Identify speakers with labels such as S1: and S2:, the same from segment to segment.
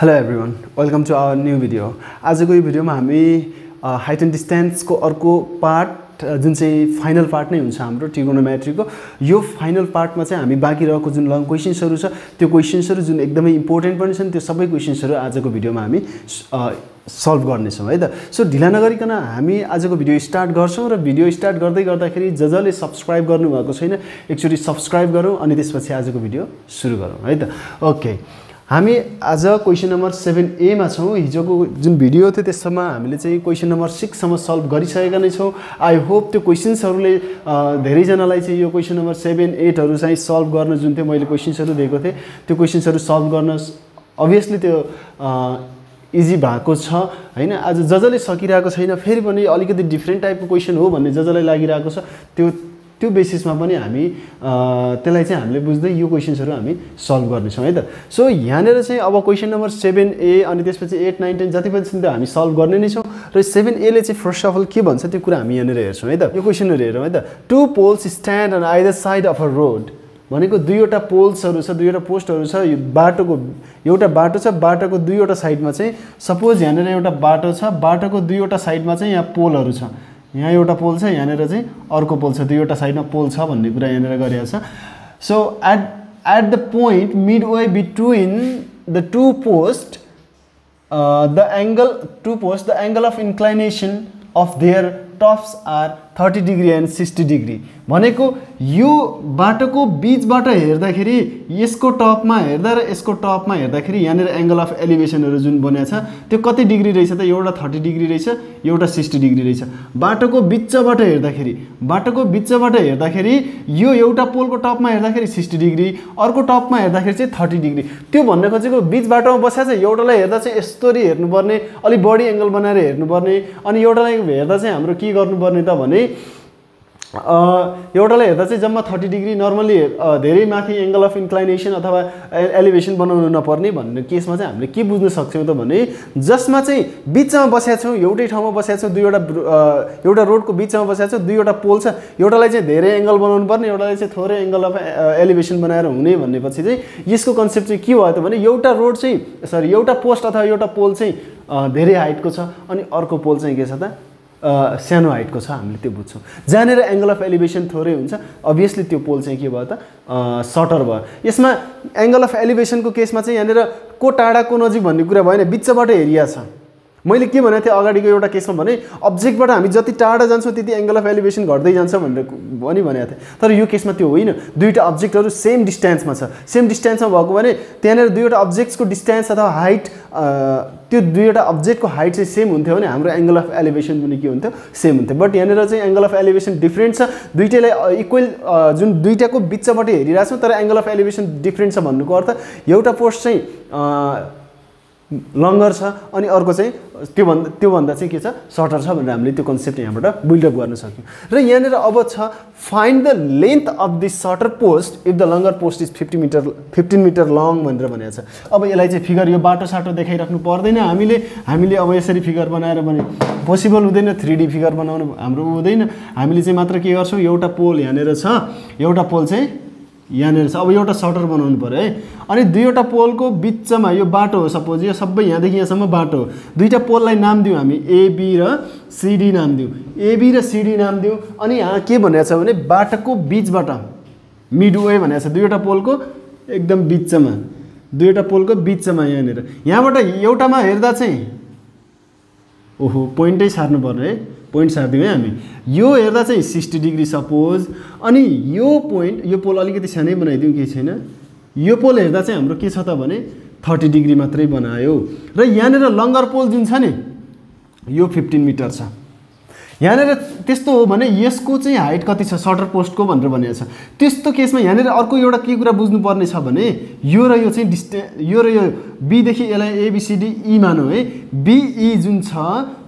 S1: Hello everyone welcome to our new video आजको यो भिडियोमा हामी हाइट एन्ड डिस्टेन्सको अर्को पार्ट जुन चाहिँ फाइनल पार्ट नै हुन्छ हाम्रो ट्रिगोनोमेट्रीको यो फाइनल पार्टमा चाहिँ हामी बाँकी रहेको जुन लङ क्वेसन्सहरू छ त्यो क्वेसन्सहरू जुन एकदमै इम्पोर्टेन्ट पनि छन् त्यो सबै क्वेसन्सहरू आजको भिडियोमा हामी सल्भ गर्नेछौँ है त? सो ढिला नगरिकन हामी आजको भिडियो स्टार्ट गर्छौँ र भिडियो स्टार्ट गर्दै गर्दाखेरि ज जसले सब्सक्राइब गर्नुभएको छैन एकचोटि सब्सक्राइब गरौँ अनि त्यसपछि आजको भिडियो सुरु गरौँ है त? ओके हामी आज क्वेसन नम्बर सेभेन एमा छौँ। हिजोको जुन भिडियो थियो त्यसमा हामीले चाहिँ क्वेसन नम्बर सिक्ससम्म सल्भ गरिसकेका नै छौँ। आई होप त्यो क्वेसन्सहरूले धेरैजनालाई चाहिँ यो क्वेसन नम्बर सेभेन एटहरू चाहिँ सल्भ गर्न जुन थियो मैले क्वेसन्सहरू दिएको थिएँ। त्यो क्वेसन्सहरू सल्भ गर्न अभियसली त्यो इजी भएको छ होइन? आज ज जसले सकिरहेको छैन फेरि पनि अलिकति डिफ्रेन्ट टाइपको क्वेसन हो भन्ने ज जसलाई लागिरहेको छ त्यो त्यो बेसिसमा पनि हामी त्यसलाई चाहिँ हामीले बुझ्दै यो क्वेसन्सहरू हामी सल्भ गर्नेछौँ है त? सो यहाँनिर चाहिँ अब क्वेसन नम्बर सेभेन ए अनि त्यसपछि एट नाइन टेन जति पनि त हामी सल्भ गर्ने नै छौँ र सेभेन एले चाहिँ फर्स्ट अफ अल के भन्छ त्यो कुरा हामी यहाँनिर हेर्छौँ है त? यो क्वेसनहरू हेरौँ है त? Two poles stand on either side of a road भनेको दुईवटा पोल्सहरू छ दुईवटा पोस्टहरू छ यो बाटोको एउटा बाटो छ बाटोको दुईवटा साइडमा चाहिँ सपोज यहाँनिर एउटा बाटो छ बाटोको दुईवटा साइडमा चाहिँ यहाँ पोलहरू छ। यहाँ एउटा पोल छ यहाँनिर चाहिँ अर्को पोल छ दुईवटा साइडमा पोल छ भन्ने कुरा यहाँनिर गरिएको छ। So at at the point midway between the two post the angle to post the angle of inclination of their tops are thirty degree and sixty degree. भनेको यो बाटोको बिचबाट हेर्दाखेरि यसको टपमा हेर्दा र यसको टपमा हेर्दाखेरि यहाँनिर एङ्गल अफ एलिभेसनहरू जुन बनिएको छ त्यो कति डिग्री रहेछ त? एउटा थर्टी डिग्री रहेछ एउटा सिक्सटी डिग्री रहेछ। बाटोको बिचबाट हेर्दाखेरि बाटोको बिचबाट हेर्दाखेरि यो एउटा पोलको टपमा हेर्दाखेरि सिक्सटी डिग्री अर्को टपमा हेर्दाखेरि चाहिँ थर्टी डिग्री। त्यो भन्ने खोजेको बिच बाटोमा बसेको छ एउटालाई हेर्दा चाहिँ यस्तोरी हेर्नुपर्ने अलिक बढी एङ्गल बनाएर हेर्नुपर्ने अनि एउटालाई हेर्दा चाहिँ हाम्रो के गर्नुपर्ने त भने एउटालाई हेर्दा चाहिँ जम्मा थर्टी डिग्री नर्मली धेरै माथि एङ्गल अफ इन्क्लाइनेसन अथवा एलिभेसन बनाउनु नपर्ने भन्ने केसमा चाहिँ हामीले के बुझ्न सक्छौँ त भने जसमा चाहिँ बिचमा बसेका छौँ एउटै ठाउँमा बसेका छौँ दुईवटा एउटा रोडको बिचमा बसेका छौँ दुईवटा पोल छ एउटालाई चाहिँ धेरै एङ्गल बनाउनु पर्ने एउटालाई चाहिँ थोरै एङ्गल अफ एलिभेसन बनाएर हुने भनेपछि चाहिँ यसको कन्सेप्ट चाहिँ के भयो त भने एउटा रोड चाहिँ सरी एउटा पोस्ट अथवा एउटा पोल चाहिँ धेरै हाइटको छ अनि अर्को पोल चाहिँ के छ त? सानो हाइटको छ हामीले त्यो बुझ्छौँ। जहाँनिर एङ्गल अफ एलिभेसन थोरै हुन्छ। अभियसली त्यो पोल चाहिँ के भयो त? सटर भयो। यसमा एङ्गल अफ एलिभेसनको केसमा चाहिँ यहाँनिर को टाढाको नजिक भन्ने कुरा भएन। बिचबाट एरिया छ। मैले के भनेको थिएँ अगाडिको एउटा केसमा भने अब्जेक्टबाट हामी जति टाढा जान्छौँ त्यति एङ्गल अफ एलिभेसन घट्दै जान्छ भनेर पनि भनेको थिएँ। तर यो केसमा त्यो होइन। दुईवटा अब्जेक्टहरू सेम डिस्टेन्समा छ। सेम डिस्टेन्समा भएको भने त्यहाँनिर दुईवटा अब्जेक्ट्सको डिस्टेन्स अथवा हाइट त्यो दुईवटा अब्जेक्टको हाइट चाहिँ सेम हुन्थ्यो भने हाम्रो एङ्गल अफ एलिभेसन पनि के हुन्थ्यो? सेम हुन्थ्यो। बट यहाँनिर चाहिँ एङ्गल अफ एलिभेसन डिफ्रेन्ट छ। दुइटैलाई इक्वल जुन दुइटाको बिचबाट हेरिरहेको छौँ तर एङ्गल अफ एलिभेसन डिफ्रेन्ट छ भन्नुको अर्थ एउटा पोस्ट चाहिँ लङ्गर छ अनि अर्को चाहिँ त्योभन्दा त्योभन्दा चाहिँ के छ? सर्टर छ भनेर हामीले त्यो कन्सेप्ट यहाँबाट बिल्डअप गर्न सक्यौँ। र यहाँनिर अब छ find the length of this shorter post if the longer post is fifty metre fifteen metre long भनेर भनेको छ। अब यसलाई चाहिँ फिगर यो बाटो साटो देखाइराख्नु पर्दैन। हामीले हामीले अब यसरी फिगर बनाएर भने पोसिबल हुँदैन। थ्री डी फिगर बनाउनु हाम्रो हुँदैन। हामीले चाहिँ मात्र के गर्छौँ? एउटा पोल यहाँनिर छ। एउटा पोल चाहिँ यहाँनिर छ अब एउटा सटर बनाउनु पऱ्यो है। अनि दुईवटा पोलको बिचमा यो बाटो हो सपोज यो सबै यहाँदेखि यहाँसम्म बाटो हो। दुईवटा पोललाई नाम दिउँ हामी एबी र सिडी नाम दिउँ। एबी र सिडी नाम दिउँ। अनि यहाँ के भनेको छ भने बाटोको बिचबाट मिड वे भनेको छ दुईवटा पोलको एकदम बिचमा। दुईवटा पोलको बिचमा यहाँनिर। यहाँबाट एउटामा हेर्दा चाहिँ ओहो पोइन्टै सार्नु पर्ने है। पोइन्ट सारिदिउँ है हामी। यो हेर्दा चाहिँ सिक्सटी डिग्री सपोज अनि यो पोइन्ट यो पोल अलिकति सानै बनाइदिउँ केही छैन। यो पोल हेर्दा चाहिँ हाम्रो के छ त भने थर्टी डिग्री मात्रै बनायो। र यहाँनिर लङ्गर पोल जुन छ नि यो फिफ्टिन मिटर छ। यहाँनिर त्यस्तो हो भने यसको चाहिँ हाइट कति छ सर्टर पोस्टको भनेर भनेको छ। त्यस्तो केसमा यहाँनिर अर्को एउटा के कुरा बुझ्नुपर्ने छ भने यो र यो चाहिँ डिस्टे यो र यो बीदेखि यसलाई एबिसिडी ई मानौँ है। बिई जुन छ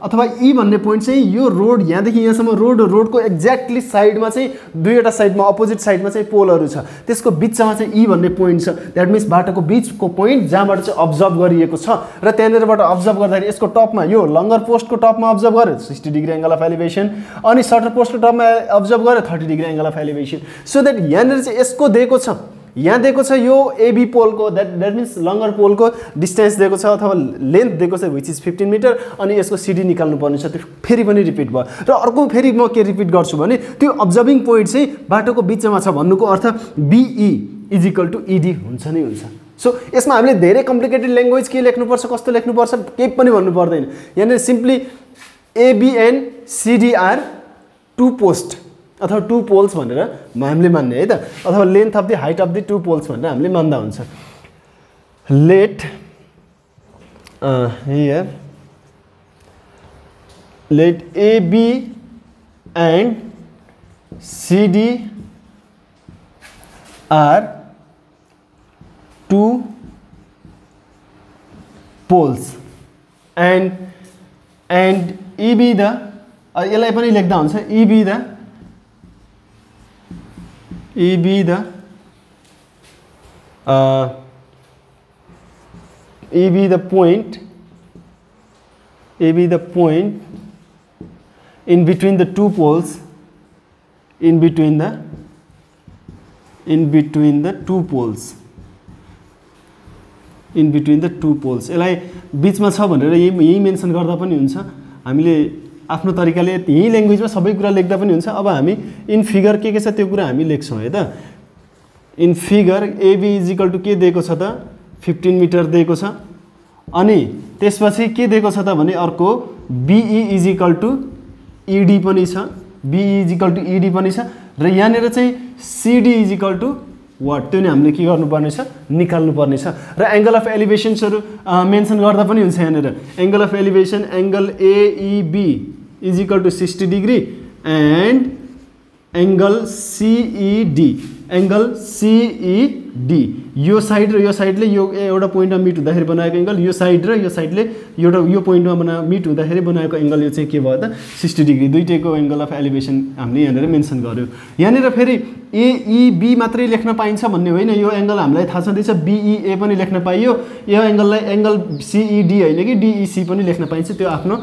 S1: अथवा ई भन्ने पोइन्ट चाहिँ यो रोड यहाँदेखि यहाँसम्म रोड रोडको एक्ज्याक्टली साइडमा चाहिँ दुईवटा साइडमा अपोजिट साइडमा चाहिँ पोलहरू छ। त्यसको बिचमा चाहिँ ई भन्ने पोइन्ट छ। द्याट मिन्स बाटोको बिचको पोइन्ट जहाँबाट चाहिँ अब्जर्भ गरिएको छ। र त्यहाँनिरबाट अब्जर्भ गर्दाखेरि यसको टपमा यो लङ्गर पोस्टको टपमा अब्जर्भ गर्यो sixty degree angle of elevation अनि सर्टर पोस्टको टपमा अब्जर्भ गर्यो thirty degree angle of elevation. So that यहाँनिर चाहिँ यसको दिएको छ। यहाँ दिएको छ यो एबी पोलको द्याट द्याट मिन्स लङ्गर पोलको डिस्टेन्स दिएको छ अथवा लेन्थ दिएको छ विच इज फिफ्टिन मिटर अनि यसको सिडी निकाल्नु पर्ने छ। त्यो फेरि पनि रिपिट भयो। र अर्को फेरि म के रिपिट गर्छु भने त्यो अब्जर्भिङ पोइन्ट चाहिँ बाटोको बिचमा छ भन्नुको अर्थ BE is equal to ED हुन्छ नै हुन्छ। सो यसमा हामीले धेरै कम्प्लिकेटेड ल्याङ्ग्वेज के लेख्नुपर्छ कस्तो लेख्नुपर्छ केही पनि भन्नु पर्दैन यहाँनिर simply AB and CD are two post अथवा टु पोल्स भनेर हामीले मान्ने, है त? अथवा length of the height of the two poles भनेर हामीले मान्दा let here let AB and CD are two poles and and EB the यसलाई पनि लेख्दा हुन्छ। e, EB the. e, EB the. EB e, the point AB the point in between the two poles in between the in between the two poles in between the two poles यसलाई बिचमा छ भनेर यही यहीँ mention गर्दा पनि हुन्छ। हामीले आफ्नो तरिकाले यहीँ ल्याङ्ग्वेजमा सबै कुरा लेख्दा पनि हुन्छ। अब हामी इन फिगर के के छ त्यो कुरा हामी लेख्छौँ है त? In figure AB is equal to के दिएको छ त? फिफ्टिन मिटर दिएको छ। अनि त्यसपछि के दिएको छ त भने अर्को बिई इजिकल टु इडी पनि छ। बिई इजिकल टु इडी पनि छ। र यहाँनिर चाहिँ सिडी इजिकल टु वाट त्यो नि हामीले के गर्नुपर्ने छ पर्ने छ र एङ्गल अफ एलिभेसन्सहरू मेन्सन गर्दा पनि हुन्छ यहाँनिर। Angle of elevation angle AEB is equal to 60 degree and angle CED angle CED CED यो साइड र यो साइडले यो एउटा पोइन्टमा मिट हुँदाखेरि बनाएको एङ्गल यो साइड र यो साइडले एउटा यो पोइन्टमा बना मिट हुँदाखेरि बनाएको एङ्गल यो चाहिँ के भयो त? सिक्सटी डिग्री दुइटैको एङ्गल अफ एलिभेसन हामीले यहाँनिर मेन्सन गऱ्यो यहाँनिर फेरि एइबी मात्रै लेख्न पाइन्छ भन्ने होइन यो एङ्गल हामीलाई थाहा छँदैछ बिइए पनि लेख्न पाइयो। यो एङ्गललाई एङ्गल सिइडी होइन कि डिइसी पनि लेख्न पाइन्छ त्यो आफ्नो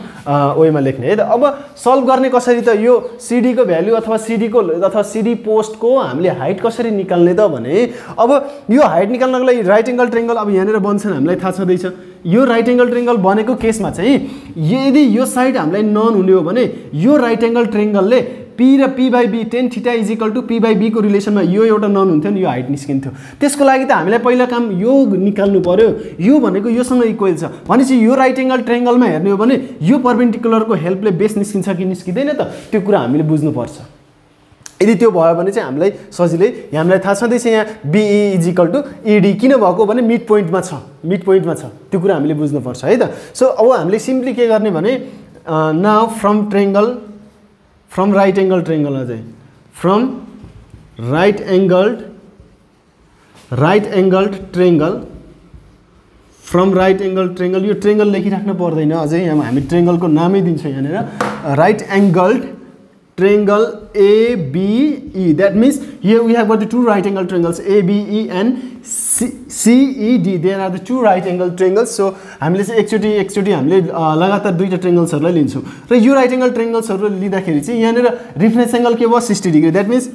S1: वेमा लेख्ने। है त अब सल्भ गर्ने कसरी त यो सिडीको भ्याल्यु अथवा सिडीको अथवा सिडी पोस्टको हामीले हाइट कसरी निकाल्ने त भने अब यो हाइट निकाल्नको लागि राइट एङ्गल ट्रेङ्गल अब यहाँनिर बन्छन् हामीलाई थाहा छँदैछ। यो राइट एङ्गल ट्रेङ्गल बनेको केसमा चाहिँ यदि यो साइड हामीलाई नन हुने हो भने यो राइट एङ्गल ट्रेङ्गलले पी र P by B tan theta is equal to P by बीको रिलेसनमा यो एउटा नन हुन्थ्यो नि यो हाइट निस्किन्थ्यो। त्यसको लागि त हामीलाई पहिला काम यो निकाल्नु पऱ्यो यो भनेको योसँग इक्वेल छ। भनेपछि यो राइट एङ्गल ट्रेङ्गलमा हेर्ने हो भने यो पर्पेन्डिकुलरको हेल्पले बेस निस्किन्छ कि निस्किँदैन त? त्यो कुरा हामीले बुझ्नुपर्छ। यदि त्यो भयो भने चाहिँ हामीलाई सजिलै हामीलाई थाहा छँदैछ यहाँ बिई इजिकल टु इडी किन भएको भने मिड पोइन्टमा छ मिड पोइन्टमा छ। त्यो कुरा हामीले बुझ्नुपर्छ है त? सो अब हामीले सिम्पली के गर्ने भने now from triangle from right angle ट्रेङ्गलमा चाहिँ from right angled right angled triangle from right angle triangle यो ट्रेङ्गल लेखिराख्नु पर्दैन। अझै यहाँ हामी ट्रेङ्गलको नामै दिन्छौँ यहाँनिर। Right angled triangle ABE. That means here we have got the two right angle triangles ABE and CED. There are the two right angle triangles. So हामीले चाहिँ एकचोटि एकचोटि हामीले लगातार दुईवटा ट्रेङ्गल्सहरूलाई लिन्छौँ र यो राइट एङ्गल ट्रेङ्गल्सहरू लिँदाखेरि चाहिँ यहाँनिर रिफरेन्स एङ्गल के भयो sixty degree that means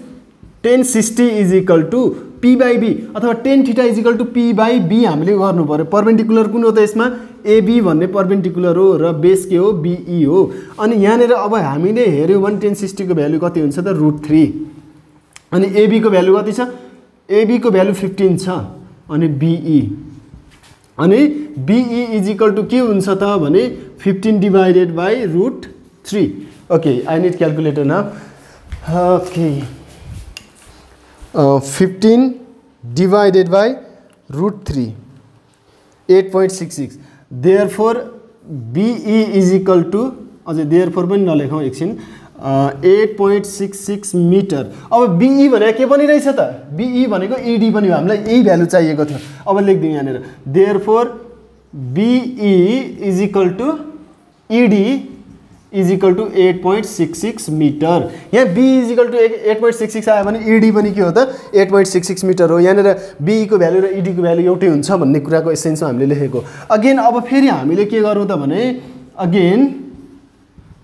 S1: tan sixty is equal to P by B अथवा tan theta is equal to P by B हामीले गर्नु पऱ्यो पर्पेन्डिकुलर कुन हो त यसमा? एबी भन्ने पर्पेन्डिकुलर हो र बेस के हो? बिई हो। अनि यहाँनिर अब हामीले हेऱ्यौँ भने टेन सिक्सटीको भ्यालु कति हुन्छ त? रुट थ्री अनि एबीको भ्यालु कति छ? एबीको भ्यालु फिफ्टिन छ। अनि बिई अनि बिई इजिकल टु के हुन्छ त भने fifteen divided by root three okay I need calculator न okay fifteen divided by root three eight point six six there four BE is equal to अझै देयर फोर पनि नलेखौँ एकछिन eight point six six metre अब BE भनेको के पनि रहेछ त? बिई भनेको इडी पनि हो। हामीलाई यही भ्यालु चाहिएको थियो। अब लेखिदिउँ यहाँनिर। There four BE is equal to ED is equal to eight point six six metre यहाँ B is equal to eight point six six आयो भने इडी पनि के हो त? Eight point six six metre हो। यहाँनिर बीईको भ्यालु र इडीको भ्यालु एउटै हुन्छ भन्ने कुराको एसेन्समा हामीले लेखेको। अगेन अब फेरि हामीले के गरौँ त भने अगेन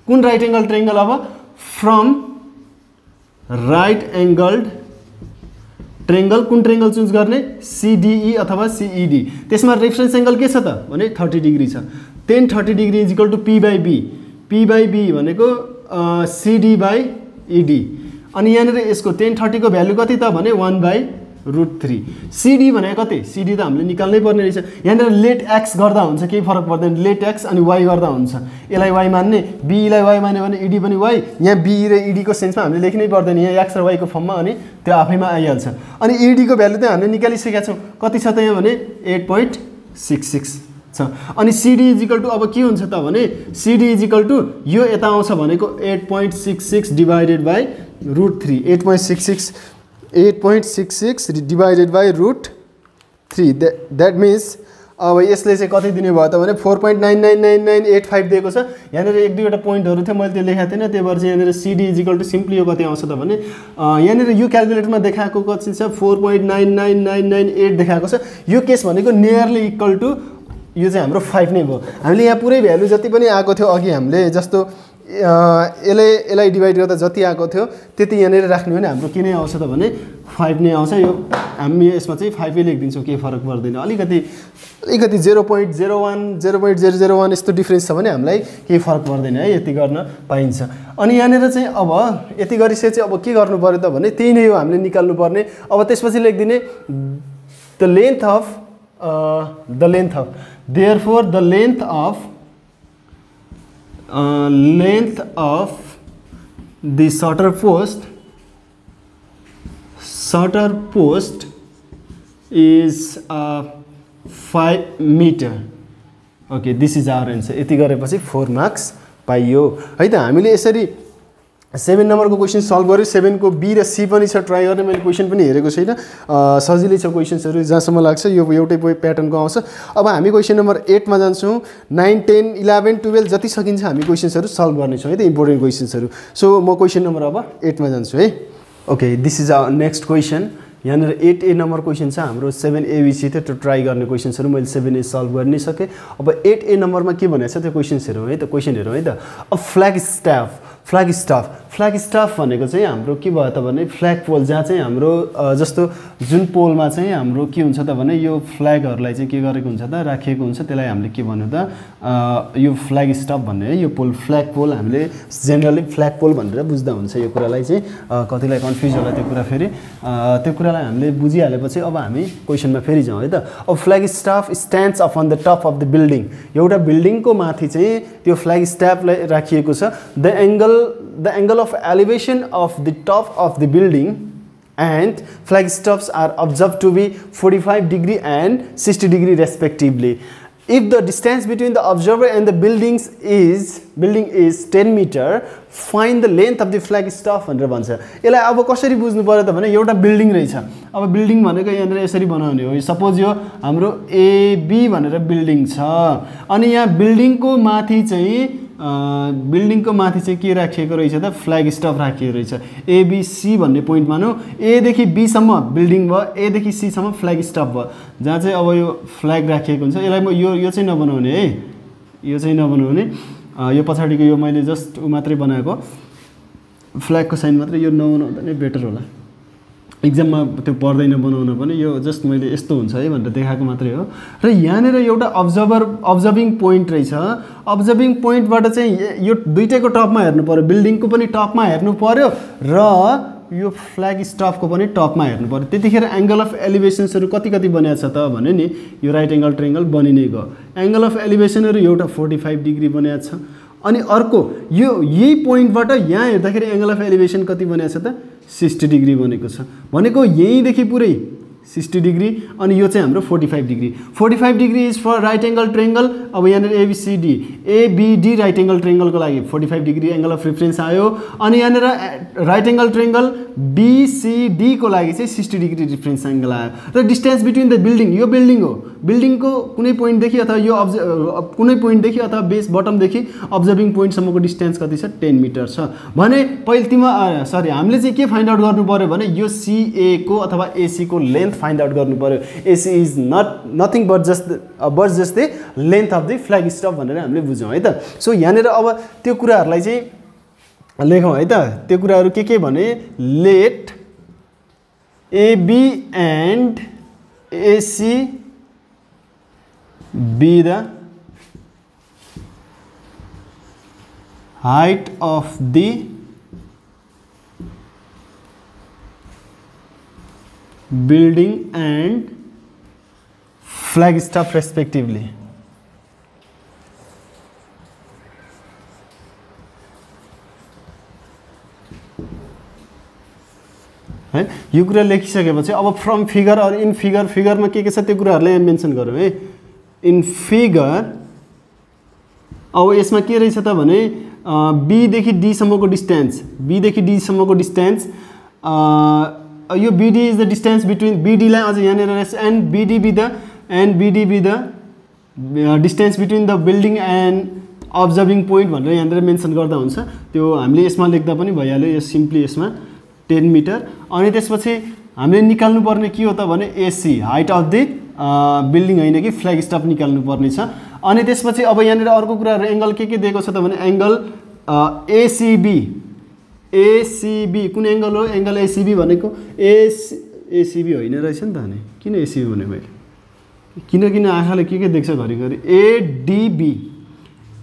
S1: कुन राइट एङ्गल ट्रेङ्गल अब? फ्रम राइट एङ्गल्ड ट्रेङ्गल कुन ट्रेङ्गल चुज गर्ने? सिडिई अथवा सिइडी त्यसमा रेफरेन्स एङ्गल के छ त? भने थर्टी डिग्री छ। Tan thirty degree is equal to P by B P by B भनेको सिडी बाई इडी अनि यहाँनिर यसको टेन थर्टीको भ्यालु कति त भने one by root three CD भनेको कति? सिडी त हामीले निकाल्नै पर्ने रहेछ। यहाँनिर लेट एक्स गर्दा हुन्छ केही फरक पर्दैन। लेट एक्स अनि वाइ गर्दा हुन्छ। यसलाई वाइ मान्ने बीलाई वाइ मान्यो भने इडी पनि वाइ यहाँ बी र इडीको सेन्समा हामीले लेख्नै पर्दैन। यहाँ एक्स र वाइको फर्ममा अनि त्यो आफैमा आइहाल्छ। अनि इडीको भ्यालु चाहिँ हामीले निकालिसकेका छौँ। कति छ त यहाँ भने? एट पोइन्ट सिक्स सिक्स छ। अनि सिडी इजिकल टु अब के हुन्छ त भने सिडी इजिकल टु यो यता आउँछ भनेको eight point six six divided by root three eight point six six eight point six six divided by root three that that means अब यसले चाहिँ कति दिने भयो त भने four point nine nine nine nine eight five दिएको छ। यहाँनिर एक दुईवटा पोइन्टहरू थियो मैले त्यो लेखाएको थिएन त्यही भएर चाहिँ यहाँनिर सिडी इजिकल टु सिम्पली यो कति आउँछ त भने यहाँनिर यो क्यालकुलेटरमा देखाएको कति छ? Four point nine nine nine nine eight देखाएको छ। यो केस भनेको नियरली इक्वल टु यो चाहिँ हाम्रो फाइभ नै भयो हामीले यहाँ पुरै भ्यालु जति पनि आएको थियो अघि हामीले जस्तो यसले यसलाई डिभाइड गर्दा जति आएको थियो त्यति यहाँनिर राख्ने भने हाम्रो के नै आउँछ त भने फाइभ नै आउँछ। यो हामी यसमा चाहिँ फाइभै लेखिदिन्छौँ केही फरक पर्दैन। अलिकति अलिकति zero point zero one zero point zero zero one यस्तो डिफ्रेन्स छ भने हामीलाई केही फरक पर्दैन है यति गर्न पाइन्छ। अनि यहाँनिर चाहिँ अब यति गरिसकेपछि अब के गर्नु पऱ्यो त भने त्यही नै हो हामीले निकाल्नु पर्ने। अब त्यसपछि लेखिदिने the length of the length of for the length of uh, length of the solder post solder post is uh, 5 meter. Okay this is our answer यति गरेपछि फोर मार्क्स पाइयो। है त हामीले यसरी सेभेन नम्बरको क्वेसन सल्भ गऱ्यो सेभेनको be र सी पनि छ। ट्राई गर्ने मैले क्वेसन पनि हेरेको छैन। सजिलै छ क्वेसन्सहरू जहाँसम्म लाग्छ यो एउटै प्याटर्नको आउँछ। अब हामी क्वेसन नम्बर एटमा जान्छौँ। नाइन टेन इलेभेन टुवेल्भ जति सकिन्छ हामी क्वेसन्सहरू सल्भ गर्नेछौँ। है त इम्पोर्टेन्ट क्वेसन्सहरू। सो म क्वेसन नम्बर अब एटमा जान्छु है। Okay this is a next question यहाँनिर एट ए नम्बर क्वेसन छ। हाम्रो सेभेन एबिसी थियो त्यो ट्राई गर्ने क्वेसन्सहरू मैले सेभेन ए सल्भ गरिनै सकेँ। अब एट ए नम्बरमा के भनेको छ त्यो क्वेसन्स हेरौँ है त क्वेसन हेरौँ है त। अब flag staff flag staff flag staff भनेको चाहिँ हाम्रो के भयो त भने फ्ल्याग पोल जहाँ चाहिँ हाम्रो जस्तो जुन पोलमा चाहिँ हाम्रो के हुन्छ त भने यो फ्ल्यागहरूलाई चाहिँ के गरेको हुन्छ त राखिएको हुन्छ त्यसलाई हामीले के भन्यो त यो फ्ल्याग स्टाफ भन्ने है यो पोल फ्ल्याग पोल हामीले जेनरली फ्ल्याग पोल भनेर बुझ्दा हुन्छ यो कुरालाई चाहिँ। कतिलाई कन्फ्युज होला त्यो कुरा फेरि। त्यो कुरालाई हामीले बुझिहालेपछि अब हामी क्वेसनमा फेरि जाउँ है त। अब flag staff stands of on the top of the building एउटा बिल्डिङको माथि चाहिँ त्यो फ्ल्याग स्टाफलाई राखिएको छ। The angle the angle of elevation of the top of the building and flag stops are observed to be 45 degree and 60 degree respectively if the distance between the observer and the buildings is building is 10 meter find the length of the flag staff भनेर भन्छ यसलाई अब कसरी बुझ्नु पऱ्यो त भने एउटा बिल्डिङ रहेछ अब बिल्डिङ भनेको यहाँनिर यसरी बनाउने हो सपोज यो हाम्रो एबी भनेर बिल्डिङ छ अनि यहाँ बिल्डिङको माथि चाहिँ बिल्डिङको माथि चाहिँ के राखिएको रहेछ त? फ्ल्याग स्टप राखिएको रहेछ। एबिसी भन्ने पोइन्ट मानौँ। एदेखि बीसम्म बिल्डिङ भयो। एदेखि सीसम्म फ्ल्याग स्टप भयो। जहाँ चाहिँ अब यो फ्ल्याग राखिएको हुन्छ यसलाई म यो यो चाहिँ नबनाउने है। यो चाहिँ नबनाउने। यो पछाडिको यो मैले जस्ट ऊ मात्रै बनाएको। फ्ल्यागको साइन मात्रै यो नबनाउँदा नै बेटर होला। इक्जाममा त्यो पर्दैन बनाउन पनि। यो जस्ट मैले यस्तो हुन्छ है भनेर देखाएको मात्रै हो। र यहाँनिर एउटा अब्जर्भर अब्जर्भिङ पोइन्ट रहेछ। अब्जर्भिङ पोइन्टबाट चाहिँ यो दुइटैको टपमा हेर्नु पऱ्यो बिल्डिङको पनि टपमा हेर्नु पऱ्यो र यो फ्ल्याग स्टफको पनि टपमा हेर्नु पऱ्यो त्यतिखेर एङ्गल अफ एलिभेसन्सहरू कति कति बनिएको छ त भने नि यो राइट एङ्गल ट्रेङ्गल बनि नै गयो। एङ्गल अफ एलिभेसनहरू एउटा फोर्टी फाइभ डिग्री बनिएको छ। अनि अर्को यो यही पोइन्टबाट यहाँ हेर्दाखेरि एङ्गल अफ एलिभेसन कति बनिएको छ त सिक्सटी डिग्री बनेको छ। भनेको यहीँदेखि पुरै सिक्सटी डिग्री अनि यो चाहिँ हाम्रो forty five degree. Forty five degree is for right angle triangle अब यहाँनिर एबिसिडी एबिडी राइट एङ्गल ट्रेङ्गलको लागि forty five degree angle of reference आयो। अनि यहाँनिर राइट एङ्गल ट्रेङ्गल बिसिडीको लागि चाहिँ सिक्सटी डिग्री डिफ्रेन्स एङ्गल आयो। र डिस्टेन्स बिट्विन द बिल्डिङ यो बिल्डिङ हो। बिल्डिङको कुनै पोइन्टदेखि अथवा यो अब्ज कुनै पोइन्टदेखि अथवा बेस बटमदेखि अब्जर्भिङ पोइन्टसम्मको डिस्टेन्स कति छ? टेन मिटर छ। भने पहिले तिमा सरी हामीले चाहिँ के फाइन्ड आउट गर्नु पऱ्यो भने यो सिएको अथवा एसीको लेन्थ फाइन्ड आउट गर्नु पऱ्यो AC is not nothing but just but जस्तै length of the flag staff भनेर हामीले बुझौँ है त? सो यहाँनिर अब त्यो कुराहरूलाई चाहिँ लेखौँ है त? त्यो कुराहरू के के भने let AB and AC be the height of the building and flagstaff respectively. है यो कुरा लेखिसकेपछि अब फ्रम फिगर अरू इन फिगर फिगरमा के के छ त्यो कुराहरूलाई यहाँ मेन्सन गरौँ है इन फिगर अब यसमा के रहेछ त भने बीदेखि डीसम्मको डिस्टेन्स बीदेखि डीसम्मको डिस्टेन्स यो BD is the distance between बिडीलाई अझ यहाँनिर रहेछ and BD B the and BD B the distance between the building and observing point भनेर यहाँनिर मेन्सन गर्दा हुन्छ। त्यो हामीले यसमा लेख्दा पनि भइहाल्यो यो सिम्पली यसमा टेन मिटर अनि त्यसपछि हामीले निकाल्नुपर्ने के हो त भने AC height of the building होइन कि फ्ल्याग स्टप निकाल्नु पर्ने छ। अनि त्यसपछि अब यहाँनिर अर्को कुराहरू एङ्गल के के दिएको छ त भने एङ्गल एसिबी एसिबी कुन एङ्गल हो? एङ्गल एसिबी भनेको एस एसिबी होइन रहेछ नि त अनि। किन एसिबी भने मैले? किन किन आँखाले के के देख्छ घरिघरि? एडिबी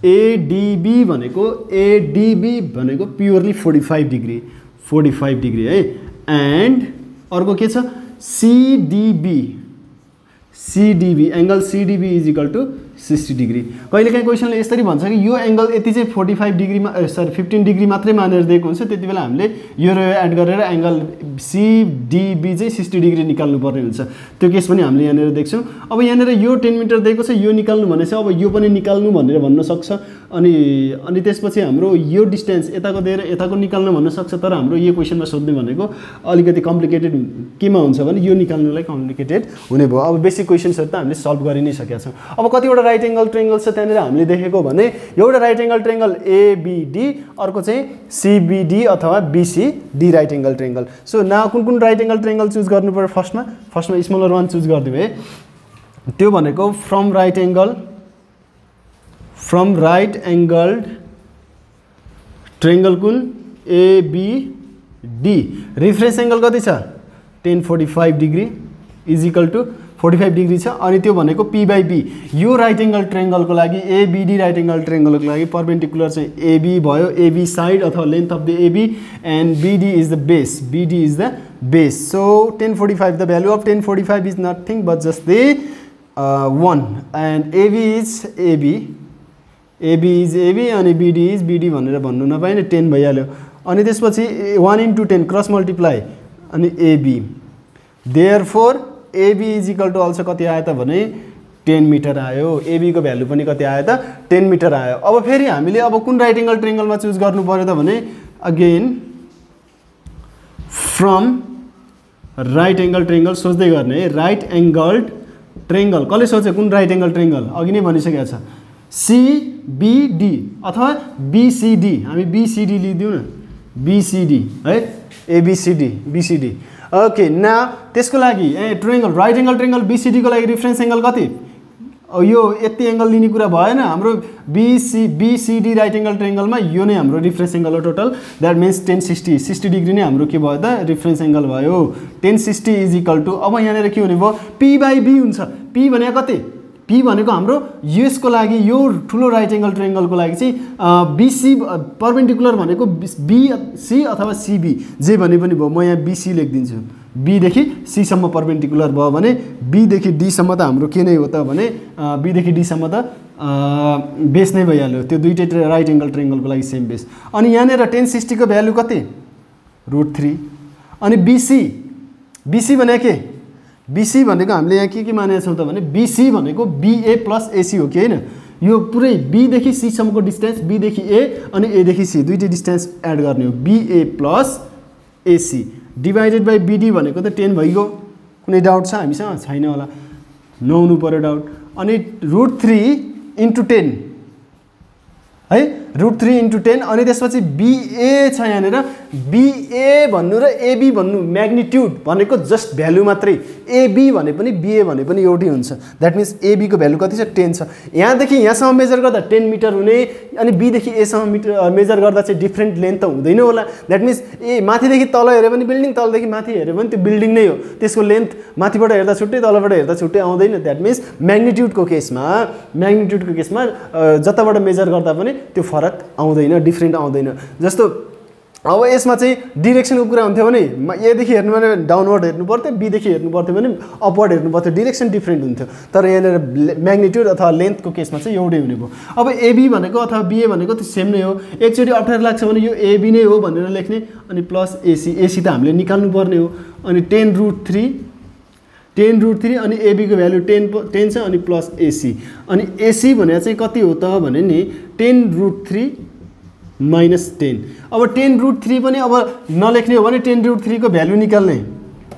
S1: एडिबी भनेको एडिबी भनेको purely forty five degree forty five degree है। एन्ड अर्को के छ? CDB CDB angle CDB is equal to sixty degree कहिलेकाहीँ क्वेसनले यसरी भन्छ कि यो एङ्गल यति चाहिँ फोर्टी फाइभ डिग्रीमा सरी फिफ्टिन डिग्री मात्रै मानेर दिएको हुन्छ त्यति बेला हामीले यो र एड गरेर एङ्गल सिडिबी चाहिँ सिक्सटी डिग्री निकाल्नु पर्ने हुन्छ। त्यो केस पनि हामीले यहाँनिर देख्छौँ। अब यहाँनिर यो टेन मिटर दिएको छ यो निकाल्नु भने चाहिँ अब यो पनि निकाल्नु भनेर भन्न सक्छ। अनि अनि त्यसपछि हाम्रो यो डिस्टेन्स यताको दिएर यताको निकाल्नु भन्न सक्छ तर हाम्रो यो क्वेसनमा सोध्ने भनेको अलिकति कम्प्लिकेटेड केमा हुन्छ भने यो निकाल्नुलाई कम्प्लिकेटेड हुने भयो। अब बेसिक क्वेसन्सहरू त हामीले सल्भ गरि नै सकेका छौँ। अब कतिवटा राइट एङ्गल ट्रेङ्गल छ त्यहाँनिर हामीले देखेको भने एउटा राइट एङ्गल ट्रेङ्गल एबिडी अर्को चाहिँ सिबिडी अथवा BCD right angle triangle so न कुन कुन राइट एङ्गल ट्रेङ्गल चुज गर्नु पऱ्यो फर्स्टमा फर्स्टमा स्मलर वान चुज गरिदिउँ है। त्यो भनेको from right angle from right angled triangle कुन? एबिडी रिफरेन्स एङ्गल कति छ? Tan forty five degree is equal to forty five degree छ अनि त्यो भनेको पी बाई बी यो राइट एङ्गल ट्रेङ्गलको लागि एबिडी राइट एङ्गल ट्रेङ्गलको लागि पर्पेन्डिकुलर चाहिँ एबी भयो एबी साइड अथवा length of the AB and BD is the base BD is the base so tan forty five the value of tan forty five is nothing but just the one and AB is AB AB is AB अनि BD is BD भनेर भन्नु नपाइने ten भइहाल्यो। अनि त्यसपछि one into ten cross multiply अनि AB therefore AB is equal to also कति आयो त भने टेन मिटर आयो। एबीको भ्यालु पनि कति आयो त टेन मिटर आयो। अब फेरि हामीले अब कुन राइट एङ्गल ट्रेङ्गलमा चुज गर्नु पऱ्यो त भने again from right angle triangle सोच्दै गर्ने राइट एङ्गल्ड ट्रेङ्गल कसले सोच्यो कुन राइट एङ्गल ट्रेङ्गल अघि नै भनिसकेको छ। सिबिडी अथवा बिसिडी हामी बिसिडी लिइदिउँ न। बिसिडी है? एबिसिडी बिसिडी ओके न त्यसको लागि a triangle right angle triangle बिसिडीको लागि रिफरेन्स एङ्गल कति? यो यति एङ्गल लिने कुरा भएन। हाम्रो बिसी बिसिडी राइट एङ्गल ट्रेङ्गलमा यो नै हाम्रो रिफरेन्स एङ्गल हो total that means tan sixty sixty degree नै हाम्रो के भयो त? रिफरेन्स एङ्गल भयो। Tan sixty is equal to अब यहाँनिर के हुने भयो? पी बाई बी हुन्छ। पी भने कति? पी भनेको हाम्रो युएसको लागि यो ठुलो राइट एङ्गल ट्रेङ्गलको लागि चाहिँ बिसी पर्पेन्डिकुलर भनेको बिसी अथवा सिबी जे भने पनि भयो। म यहाँ बिसी लेखिदिन्छु। बीदेखि सीसम्म पर्पेन्डिकुलर भयो भने बीदेखि डीसम्म त हाम्रो के नै हो त भने बीदेखि डीसम्म त बेस नै भइहाल्यो। त्यो दुइटै राइट एङ्गल ट्रेङ्गलको लागि सेम बेस अनि यहाँनिर टेन सिक्सटीको भ्यालु कति? रुट थ्री अनि बिसी बिसी भने के? बिसी भनेको हामीले यहाँ के के मानेका छौँ त भने बिसी भनेको बिए प्लस एसी हो कि होइन? यो पुरै बीदेखि सीसम्मको डिस्टेन्स बीदेखि ए अनि एदेखि सी दुइटै डिस्टेन्स एड गर्ने हो। BA plus AC divided by BD भनेको त टेन भइगयो। कुनै डाउट छ? हामीसँग छैन होला। नहुनु पऱ्यो डाउट अनि रुट थ्री इन्टु टेन है? रुट थ्री इन्टु टेन अनि त्यसपछि बिए छ यहाँनिर। बिए भन्नु र एबी भन्नु म्याग्निट्युड भनेको जस्ट भ्यालु मात्रै। एबी भने पनि बिए भने पनि एउटै हुन्छ। द्याट मिन्स एबीको भ्यालु कति छ? टेन छ। यहाँदेखि यहाँसम्म मेजर गर्दा टेन मिटर हुने अनि बीदेखि एसम्म मिटर मेजर गर्दा चाहिँ डिफ्रेन्ट लेन्थ त हुँदैन होला। द्याट मिन्स ए माथिदेखि तल हेऱ्यो भने बिल्डिङ तलदेखि माथि हेऱ्यो भने त्यो बिल्डिङ नै हो। त्यसको लेन्थ माथिबाट हेर्दा छुट्टै तलबाट हेर्दा छुट्टै आउँदैन। द्याट मिन्स म्याग्निट्युडको केसमा म्याग्निट्युडको केसमा जताबाट मेजर गर्दा पनि त्यो फरक आउँदैन डिफ्रेन्ट आउँदैन। जस्तो अब यसमा चाहिँ डिरेक्सनको कुरा हुन्थ्यो भने एदेखि हेर्नु भने डाउनवर्ड हेर्नु पर्थ्यो बीदेखि हेर्नु पर्थ्यो भने अपवर्ड हेर्नु पर्थ्यो डिरेक्सन डिफ्रेन्ट हुन्थ्यो। तर यहाँनिर म्याग्निट्युड अथवा लेन्थको केसमा चाहिँ एउटै हुने भयो। अब एबी भनेको अथवा बिए भनेको त्यो सेम नै हो। एकचोटि अप्ठ्यारो लाग्छ भने यो एबी नै हो भनेर लेख्ने अनि प्लस एसी एसी त हामीले निकाल्नु पर्ने हो। अनि ten root three ten root three अनि एबीको भ्यालु टेन टेन छ अनि प्लस एसी अनि एसी भनेर चाहिँ कति हो त भने नि ten root three minus ten. अब टेन रुट थ्री पनि अब नलेख्ने हो भने टेन रुट थ्रीको भ्यालु निकाल्ने।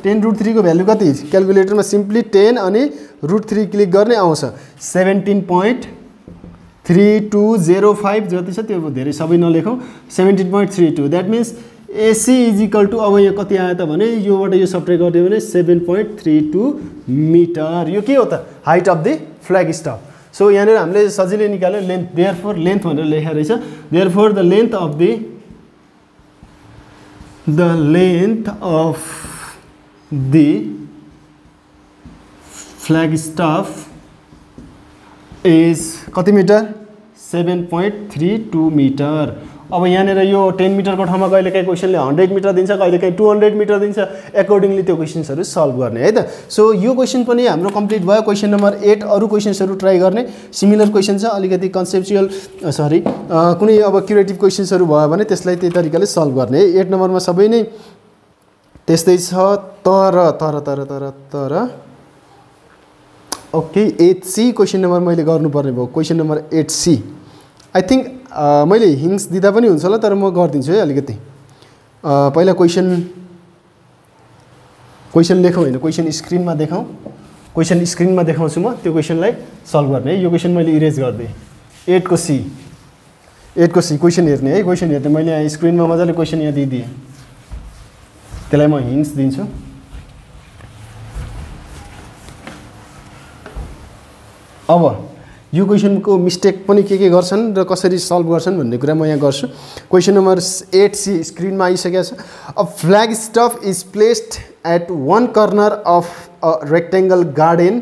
S1: टेन रुट थ्रीको भ्यालु कति? क्यालकुलेटरमा सिम्पली टेन अनि रुट थ्री क्लिक गर्ने आउँछ। Seventeen point three two zero five जति छ त्यो धेरै सबै नलेखौँ। Seventeen point three two that means AC is equal to अब यहाँ कति आयो त भने योबाट यो सब्ट्रेक्ट गरिदियो भने seven point three two meter. यो के हो त? Height of the flag staff so यहाँनिर हामीले सजिलै निकाल्यो लेन्थ देयर फोर लेन्थ भनेर लेखेको रहेछ। Therefore the length of the the length of the flag staff is कति metre? Seven point three two meter अब यहाँनिर यो टेन मिटरको ठाउँमा कहिलेकाहीँ क्वेसनले हन्ड्रेड मिटर दिन्छ कहिलेकाहीँ टु हन्ड्रेड मिटर दिन्छ एकर्डिङली त्यो क्वेसन्सहरू सल्भ गर्ने है त? सो यो क्वेसन पनि हाम्रो कम्प्लिट भयो। क्वेसन नम्बर एट अरू क्वेसन्सहरू ट्राई गर्ने। सिमिलर क्वेसन छ अलिकति कन्सेप्चुअल सरी कुनै अब क्रिएटिभ क्वेसन्सहरू भयो भने त्यसलाई त्यही तरिकाले सल्भ गर्ने है? एट नम्बरमा सबै नै त्यस्तै छ। तर तर तर तर तर okay eight C question number मैले गर्नुपर्ने भयो। Question number eight C I think मैले हिङ्स दिँदा पनि हुन्छ होला तर म गरिदिन्छु है अलिकति। पहिला क्वेसन क्वेसन लेखौँ होइन क्वेसन स्क्रिनमा देखाउँ। क्वेसन स्क्रिनमा देखाउँछु म त्यो क्वेसनलाई सल्भ गर्ने है। यो क्वेसन मैले इरेज गरिदिएँ। एटको सी एटको सी क्वेसन हेर्ने है। क्वेसन हेर्ने मैले यहाँ स्क्रिनमा मजाले क्वेसन यहाँ दिइदिएँ। त्यसलाई म हिङ्स दिन्छु। अब यो क्वेसनको मिस्टेक पनि के के गर्छन् र कसरी सल्भ गर्छन् भन्ने कुरा म यहाँ गर्छु। क्वेसन नम्बर एट सी स्क्रिनमा आइसकेको छ। A flag staff is placed at one corner of a rectangle garden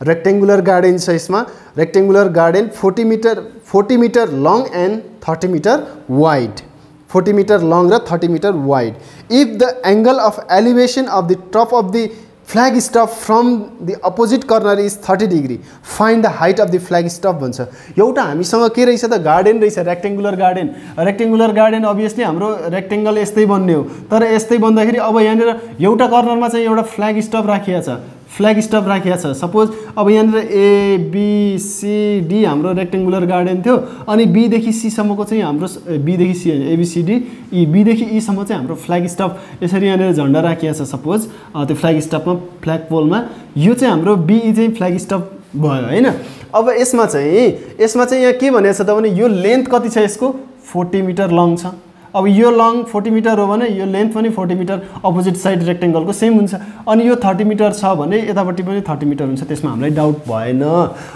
S1: rectangular garden छ यसमा। Rectangular garden forty meter forty meter long and thirty meter wide forty meter long र thirty meter wide if the angle of elevation of the top of the flag staff from the opposite corner is thirty degree find the height of the flag staff भन्छ। एउटा हामीसँग के रहेछ त? Garden रहेछ rectangular garden rectangular garden obviously हाम्रो rectangle यस्तै बन्ने हो। तर यस्तै बन्दाखेरि अब यहाँनिर एउटा कर्नरमा चाहिँ एउटा फ्ल्याग स्टप राखिएको छ फ्ल्याग स्टप राखिएको छ। सपोज अब यहाँनिर एबिसिडी हाम्रो रेक्टेङ्गुलर गार्डन थियो अनि बीदेखि सीसम्मको चाहिँ हाम्रो बीदेखि सी होइन एबिसिडी ई बीदेखि ईसम्म चाहिँ हाम्रो फ्ल्याग स्टप यसरी यहाँनिर झन्डा राखिएको छ सपोज त्यो फ्ल्याग स्टपमा फ्ल्याग पोलमा यो चाहिँ हाम्रो बिई चाहिँ फ्ल्याग स्टप भयो होइन? अब यसमा चाहिँ यसमा चाहिँ यहाँ के भनेको छ त भने यो लेन्थ कति छ यसको? फोर्टी मिटर लङ छ। अब यो लङ फोर्टी मिटर हो भने यो लेन्थ पनि फोर्टी मिटर अपोजिट साइड रेक्टेङ्गलको सेम हुन्छ। अनि यो थर्टी मिटर छ भने यतापट्टि पनि थर्टी मिटर हुन्छ त्यसमा हामीलाई डाउट भएन।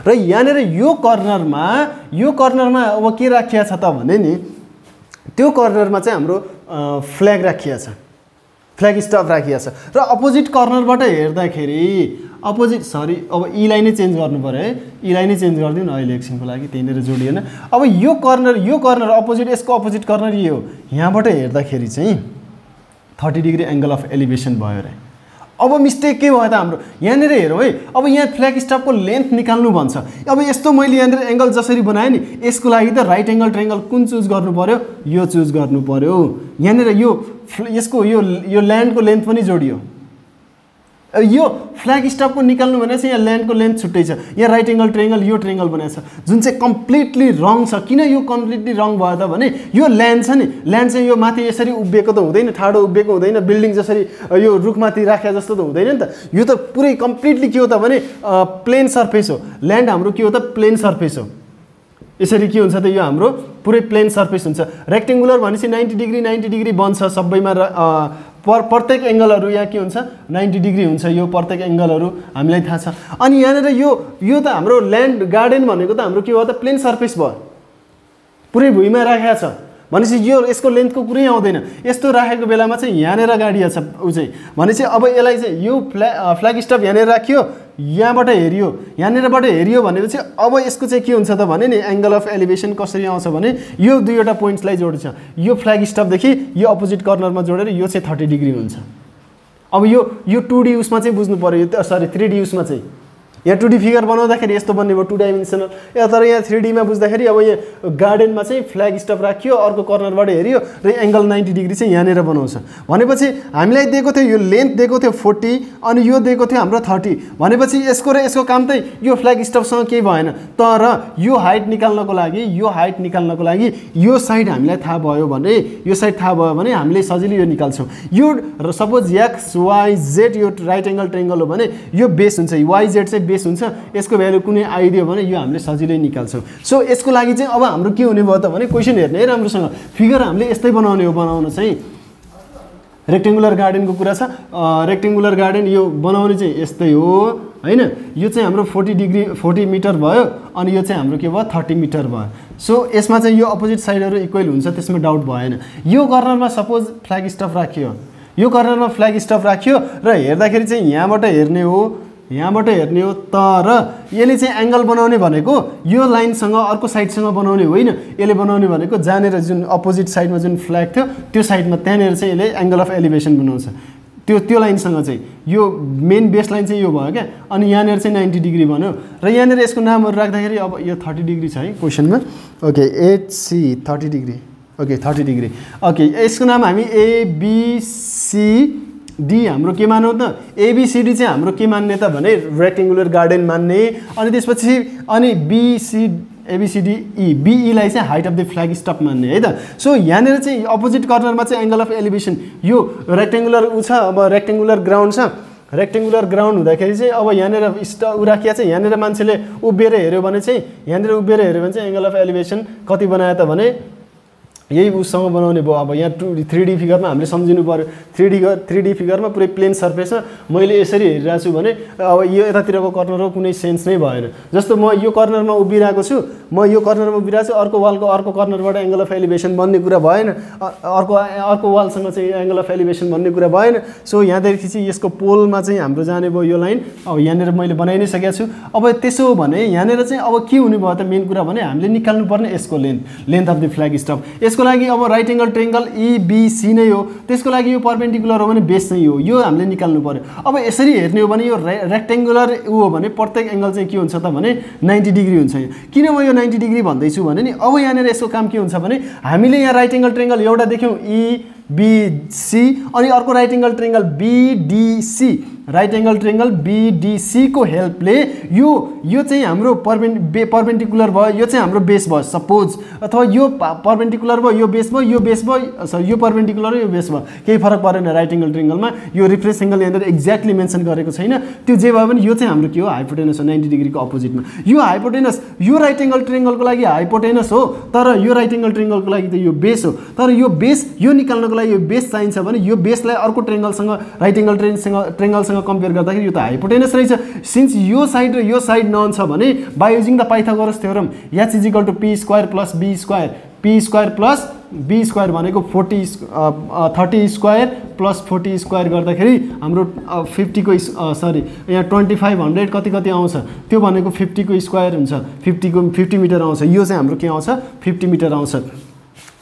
S1: र यहाँनिर यो कर्नरमा यो कर्नरमा अब के राखिया छ त भने नि त्यो कर्नरमा चाहिँ हाम्रो फ्ल्याग राखिया छ। फ्ल्याग स्टप राखिया छ। र अपोजिट कर्नरबाट हेर्दाखेरि अपोजिट सरी अब इलाई नै चेन्ज गर्नु पऱ्यो है। इलाई नै चेन्ज गरिदिउँ न अहिले एकछिनको लागि त्यहीँनिर जोडिएन अब यो कर्नर यो कर्नर अपोजिट यसको अपोजिट कर्नर यो यहाँबाट हेर्दाखेरि चाहिँ thirty degree angle of elevation भयो अरे। अब मिस्टेक के भयो त हाम्रो? यहाँनिर हेरौँ है अब यहाँ फ्ल्याग स्टपको लेन्थ निकाल्नु भन्छ। अब यस्तो मैले यहाँनिर एङ्गल जसरी बनाएँ नि यसको लागि त राइट एङ्गल ट्रेङ्गल कुन चुज गर्नु पऱ्यो? यो चुज गर्नु पऱ्यो। यहाँनिर यो यसको यो यो ल्यान्डको लेन्थ पनि जोडियो। यो फ्ल्याग स्टपको निकाल्नु भने चाहिँ यहाँ ल्यान्डको लेन्थ छुट्टै छ। यहाँ राइट एङ्गल ट्रेङ्गल यो ट्रेङ्गल बनाएको छ। जुन चाहिँ कम्प्लिटली रङ छ किन यो कम्प्लिटली रङ भयो त भने यो ल्यान्ड छ नि। ल्यान्ड चाहिँ यो माथि यसरी उभिएको त हुँदैन ठाडो उभिएको हुँदैन बिल्डिङ जसरी यो रुखमाथि राखे जस्तो त हुँदैन नि त। यो त पुरै कम्प्लिटली के हो त भने प्लेन सर्फेस हो। ल्यान्ड हाम्रो के हो त? प्लेन सर्फेस हो। यसरी के हुन्छ त यो हाम्रो? पुरै प्लेन सर्फेस हुन्छ। रेक्टेङ्गुलर भनेपछि नाइन्टी डिग्री नाइन्टी डिग्री बन्छ सबैमा पर प्रत्येक एङ्गलहरू यहाँ के हुन्छ? नाइन्टी डिग्री हुन्छ यो प्रत्येक एङ्गलहरू हामीलाई थाहा छ। अनि यहाँनिर यो यो त हाम्रो ल्यान्ड गार्डन भनेको त हाम्रो के भयो त? प्लेन सर्फेस भयो। पुरै भुइँमा राखेको छ। भनेपछि यो यसको लेन्थको कुरै आउँदैन। यस्तो राखेको बेलामा चाहिँ यहाँनिर गाडी छ ऊ चाहिँ। भनेपछि अब यसलाई चाहिँ यो फ्ल्या फ्ल्याग स्टप यहाँनिर राखियो यहाँबाट हेरियो। यहाँनिरबाट हेरियो भनेपछि अब यसको चाहिँ के हुन्छ त भने नि एङ्गल अफ एलिभेसन कसरी आउँछ भने यो दुईवटा पोइन्ट्सलाई जोड्छ। यो फ्ल्याग स्टपदेखि यो अपोजिट कर्नरमा जोडेर यो चाहिँ थर्टी डिग्री हुन्छ। अब यो यो टु डी उसमा चाहिँ बुझ्नु पऱ्यो सरी थ्री डी उसमा चाहिँ। यहाँ टु डी फिगर बनाउँदाखेरि यस्तो बन्ने भयो टु डाइमेन्सनल। या तर यहाँ थ्री डीमा बुझ्दाखेरि अब यहाँ गार्डनमा चाहिँ फ्ल्याग स्टप राखियो अर्को कर्नरबाट हेऱ्यो र एङ्गल नाइन्टी डिग्री चाहिँ यहाँनिर बनाउँछ। भनेपछि हामीलाई दिएको थियो यो लेन्थ दिएको थियो फोर्टी अनि यो दिएको थियो हाम्रो थर्टी भनेपछि यसको र यसको काम चाहिँ यो फ्ल्याग स्टपसँग केही भएन। तर यो हाइट निकाल्नको लागि यो हाइट निकाल्नको लागि यो साइड हामीलाई थाहा भयो भने यो साइड थाहा भयो भने हामीले सजिलै यो निकाल्छौँ। यो सपोज एक्स वाइ जेड यो राइट एङ्गल ट्रेङ्गल हो भने यो बेस हुन्छ। वाइ जेड चाहिँ बेस हुन्छ यसको भ्यालु कुनै आइदियो भने यो हामीले सजिलै निकाल्छौँ। सो यसको लागि चाहिँ अब हाम्रो के हुने भयो त भने क्वेसन हेर्ने है राम्रोसँग। फिगर हामीले यस्तै बनाउने हो बनाउन चाहिँ। रेक्टेङ्गुलर गार्डनको कुरा छ। रेक्टेङ्गुलर गार्डन यो बनाउने चाहिँ यस्तै हो होइन? यो चाहिँ हाम्रो फोर्टी डिग्री फोर्टी मिटर भयो अनि यो चाहिँ हाम्रो के भयो? थर्टी मिटर भयो। सो यसमा चाहिँ यो अपोजिट साइडहरू इक्वल हुन्छ त्यसमा डाउट भएन। यो कर्नरमा सपोज फ्ल्याग स्टप राखियो। यो कर्नरमा फ्ल्याग स्टप राखियो र हेर्दाखेरि चाहिँ यहाँबाट हेर्ने हो। यहाँबाट हेर्ने हो तर यसले चाहिँ एङ्गल बनाउने भनेको यो लाइनसँग अर्को साइडसँग बनाउने होइन। यसले बनाउने भनेको जहाँनिर जुन अपोजिट साइडमा जुन फ्ल्याग थियो त्यो साइडमा त्यहाँनिर चाहिँ यसले एङ्गल अफ एलिभेसन बनाउँछ। त्यो त्यो लाइनसँग चाहिँ यो मेन बेस लाइन चाहिँ यो भयो क्या। अनि यहाँनिर चाहिँ नाइन्टी डिग्री भन्यो। र यहाँनिर यसको नामहरू राख्दाखेरि अब यो थर्टी डिग्री छ है क्वेसनमा। Okay eight C thirty degree. Okay thirty degree. Okay यसको नाम हामी एबिसी डी हाम्रो के मानौँ त? एबिसिडी चाहिँ हाम्रो के मान्ने त भने रेक्टेङ्गुलर गार्डन मान्ने। अनि त्यसपछि अनि बिसी एबिसिडी ई बिईलाई चाहिँ height of the flag staff मान्ने है त? सो यहाँनिर चाहिँ अपोजिट कर्नरमा चाहिँ एङ्गल अफ एलिभेसन यो रेक्टेङ्गुलर ऊ छ अब रेक्टेङ्गुलर ग्राउन्ड छ। रेक्टेङ्गुलर ग्राउन्ड हुँदाखेरि चाहिँ अब यहाँनिर स्ट ऊ राखिया चाहिँ यहाँनिर मान्छेले उभिएर हेऱ्यो भने चाहिँ यहाँनिर उभिएर हेऱ्यो भने चाहिँ एङ्गल अफ एलिभेसन कति बनायो त भने यही उसँग बनाउने भयो। अब यहाँ टु थ्री डी फिगरमा हामीले सम्झिनु पऱ्यो थ्री डी थ्री डी फिगरमा पुरै प्लेन सर्फेसमा मैले यसरी हेरिरहेको छु भने अब यो यतातिरको कर्नरको कुनै सेन्स नै भएन। जस्तो म यो कर्नरमा उभिरहेको छु म यो कर्नरमा उभिरहेको छु अर्को वालको अर्को कर्नरबाट एङ्गल अफ एलिभेसन बन्ने कुरा भएन। अर्को अर्को वालसँग चाहिँ एङ्गल अफ एलिभेसन भन्ने कुरा भएन। सो यहाँदेखि चाहिँ यसको पोलमा चाहिँ हाम्रो जाने भयो यो लाइन अब यहाँनिर मैले बनाइ नै सकेको छु। अब त्यसो भने यहाँनिर चाहिँ अब के हुने भयो त मेन कुरा भने हामीले निकाल्नु पर्ने यसको length length of the flag staff यसको लागि अब राइट एङ्गल ट्रेङ्गल इबिसी नै हो। त्यसको लागि यो पर्पेन्डिकुलर हो भने बेस चाहिँ हो। यो हामीले निकाल्नु पऱ्यो अब यसरी हेर्ने हो भने यो रेक्टेङ्गुलर ऊ हो भने प्रत्येक एङ्गल चाहिँ के हुन्छ त भने नाइन्टी डिग्री हुन्छ यहाँ किन म यो नाइन्टी डिग्री भन्दैछु भने नि अब यहाँनिर यसको काम के हुन्छ भने हामीले यहाँ राइट एङ्गल ट्रेङ्गल एउटा देख्यौँ इ बिसी अनि अर्को right angle triangle BDC right angle triangle बिडिसीको हेल्पले यो यो चाहिँ हाम्रो पर्पेन्ड बे पर्पेन्डिकुलर भयो यो चाहिँ हाम्रो बेस भयो सपोज अथवा यो पर्पेन्डिकुलर भयो यो बेस भयो यो बेस भयो सरी यो पर्पेन्डिकुलर यो बेस भयो. केही फरक परेन राइट एङ्गल ट्रेङ्गलमा यो रिफ्रेस एङ्गल यहाँनिर एक्ज्याक्टली मेन्सन गरेको छैन। त्यो जे भए पनि यो चाहिँ हाम्रो के हो? हाइपोटेनस हो नाइन्टी डिग्रीको अपोजिटमा यो हाइपोटेनस यो राइट एङ्गल ट्रेङ्गलको लागि हाइपोटेनस हो तर यो राइट एङ्गल ट्रेङ्गलको लागि त यो बेस हो। तर यो बेस यो निकाल्नको लागि यो बेस चाहिन्छ भने यो बेसलाई अर्को ट्रेङ्गलसँग राइट एङ्गल ट्रेनसँग ट्रेङ्गलसँग कम्पेयर गर्दाखेरि यो त हाइपोटेनस रहेछ। सिन्स यो साइड र यो साइड नन छ भने by using the Pythagoras theorem is equal to P square plus B square P square plus B square भनेको forty thirty square plus forty square गर्दाखेरि हाम्रो फिफ्टीको सरी यहाँ ट्वेन्टी फाइभ हन्ड्रेड कति कति आउँछ? त्यो भनेको फिफ्टीको स्क्वायर हुन्छ। फिफ्टीको फिफ्टी मिटर आउँछ। यो चाहिँ हाम्रो के आउँछ? फिफ्टी मिटर आउँछ।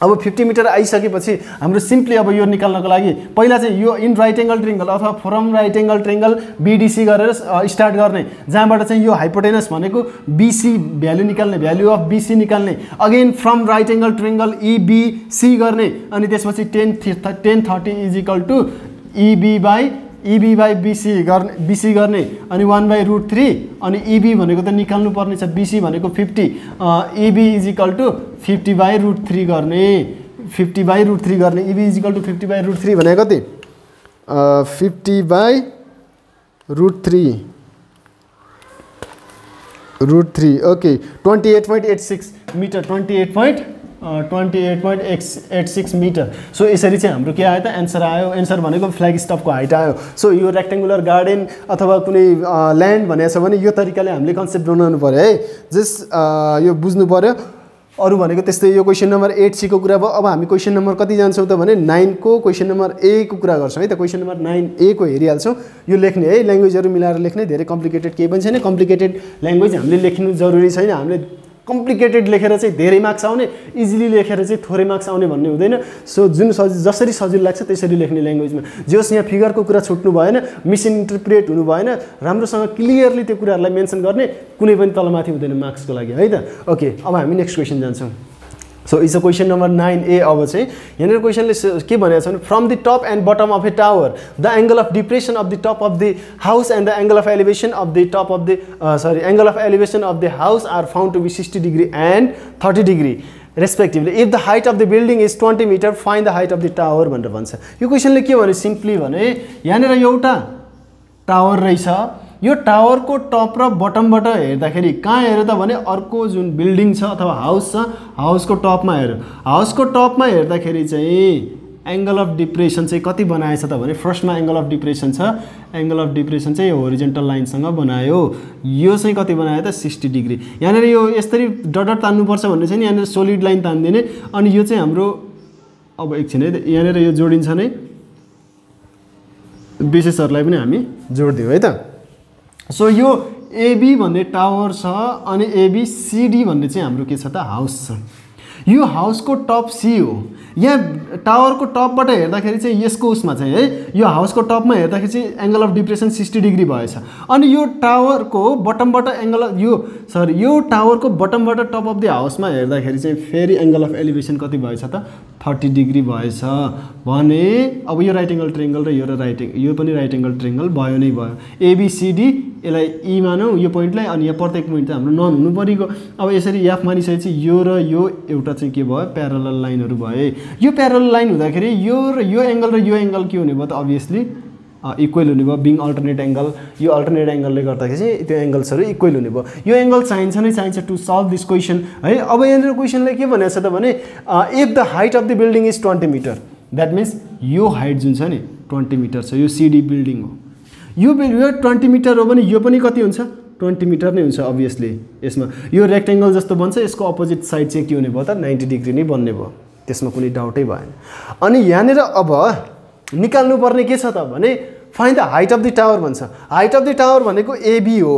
S1: अब फिफ्टी मिटर आइसकेपछि हाम्रो सिम्पली अब यो निकाल्नको लागि पहिला चाहिँ यो इन राइट एङ्गल ट्रिङ्गल अथवा from right angle triangle BDC गरेर स्टार्ट गर्ने। जहाँबाट चाहिँ यो हाइपोटेनस भनेको बिसी भ्यालु निकाल्ने भ्यालु अफ बिसी निकाल्ने। Again from right angle triangle EBC गर्ने। अनि त्यसपछि tan tan thirty is equal to EB by EB by BC गर्ने बिसी गर्ने अनि वान बाई रुट थ्री अनि इबी भनेको त निकाल्नु पर्ने छ बिसी भनेको fifty EB is equal to fifty by root three गर्ने। फिफ्टी बाई रुट थ्री गर्ने। EB is equal to fifty by root three भनेको कति? Fifty by root three root three okay twenty eight point eight six meter. Twenty eight point twenty eight point X eight six meter. So यसरी चाहिँ हाम्रो के आयो त? Answer आयो। Answer भनेको फ्ल्याग स्टपको हाइट आयो। सो यो रेक्टेङ्गुलर गार्डन अथवा कुनै ल्यान्ड भनेको छ भने यो तरिकाले हामीले कन्सेप्ट बनाउनु पऱ्यो है। जस्ट यो बुझ्नु पऱ्यो अरू भनेको त्यस्तै यो क्वेसन नम्बर एट सीको कुरा भयो। अब हामी क्वेसन नम्बर कति जान्छौँ त भने नाइनको क्वेसन नम्बर एको कुरा गर्छौँ है। त क्वेसन नम्बर नाइन एको हेरिहाल्छौँ। यो लेख्ने है। ल्याङ्ग्वेजहरू मिलाएर लेख्ने धेरै कम्प्लिकेटेड केही पनि छैन। कम्प्लिकेटेड ल्याङ्ग्वेज हामीले लेख्नु जरुरी छैन। हामीले कम्प्लिकेटेड लेखेर चाहिँ धेरै मार्क्स आउने इजिली लेखेर चाहिँ थोरै मार्क्स आउने भन्ने हुँदैन। सो जुन सजि जसरी सजिलो लाग्छ त्यसरी लेख्ने ल्याङ्ग्वेजमा जस यहाँ फिगरको कुरा छुट्नु भएन मिसइन्टरप्रिट हुनु भएन राम्रोसँग क्लियरली त्यो कुराहरूलाई मेन्सन गर्ने कुनै पनि तलमाथि हुँदैन मार्क्सको लागि है त? ओके अब हामी नेक्स्ट क्वेसन जान्छौँ। So is a question number nine A अब चाहिँ यहाँनिर क्वेसनले के भनेको छ भने from the top and bottom of a tower the angle of depression of the top of the house and the angle of elevation of the top of the sorry angle of elevation of the house are found to be sixty degree and thirty degree respectively if the height of the building is twenty meter find the height of the tower भनेर भन्छ यो क्वेसनले के भन्यो simply भने यहाँनिर एउटा tower रहेछ यो टावरको टप र बटमबाट हेर्दाखेरि कहाँ हेऱ्यो त भने अर्को जुन बिल्डिङ छ अथवा हाउस छ हाउसको टपमा हेऱ्यो हाउसको टपमा हेर्दाखेरि चाहिँ एङ्गल अफ डिप्रेसन चाहिँ कति बनाएछ त भने फर्स्टमा एङ्गल अफ डिप्रेसन छ एङ्गल अफ डिप्रेसन चाहिँ होरिजेन्टल लाइनसँग बनायो। यो चाहिँ कति बनायो त सिक्सटी डिग्री। यहाँनिर यो यसरी डट तान्नुपर्छ भन्ने चाहिँ यहाँनिर सोलिड लाइन तानिदिने। अनि यो चाहिँ हाम्रो अब एकछिन है यहाँनिर यो जोडिन्छ नै। विशेषहरूलाई पनि हामी जोडिदिउँ है त। सो यो एबी भन्ने टावर छ अनि एबिसिडी भन्ने चाहिँ हाम्रो के छ त हाउस छ। यो हाउसको टप सी हो। यहाँ टावरको टपबाट हेर्दाखेरि चाहिँ यसको उसमा चाहिँ है यो हाउसको टपमा हेर्दाखेरि चाहिँ angle of depression sixty degree भएछ। अनि यो टावरको बटमबाट एङ्गल यो सरी यो टावरको बटमबाट टप अफ द हाउसमा हेर्दाखेरि चाहिँ फेरि एङ्गल अफ एलिभेसन कति भएछ त थर्टी डिग्री भएछ भने अब यो राइट एङ्गल ट्रेङ्गल र यो र राइट यो पनि राइट एङ्गल ट्रेङ्गल भयो नै भयो। एबिसिडी यसलाई ई मानौँ यो पोइन्टलाई अनि यहाँ प्रत्येक पोइन्ट चाहिँ हाम्रो नन हुनु परेको। अब यसरी एफ मानिसकेपछि यो र यो एउटा चाहिँ के भयो? प्यारल लाइनहरू भए। यो प्यारल लाइन हुँदाखेरि यो र यो एङ्गल र यो एङ्गल के हुने भयो त अभियसली इक्वल हुने भयो बिङ अल्टरनेट एङ्गल यो अल्टरनेट एङ्गलले गर्दाखेरि चाहिँ त्यो एङ्गल्सहरू इक्वल हुने भयो। यो एङ्गल चाहिन्छ नै चाहिन्छ टु सल्भ दिस क्वेसन है? अब यहाँनिर क्वेसनले के भनेको छ त भने if the height of the building is twenty meter that means यो हाइट जुन छ नि ट्वेन्टी मिटर छ यो सिडी बिल्डिङ हो। यो बिल यो ट्वेन्टी मिटर हो भने यो पनि कति हुन्छ? ट्वेन्टी मिटर नै हुन्छ अभियसली यसमा। यो रेक्टेङ्गल जस्तो बन्छ यसको अपोजिट साइड चाहिँ के हुने भयो त? नाइन्टी डिग्री नै बन्ने भयो। त्यसमा कुनै डाउटै भएन। अनि यहाँनिर अब निकाल्नुपर्ने के छ त भने find the height of the tower भन्छ। हाइट अफ द टावर भनेको एबी हो।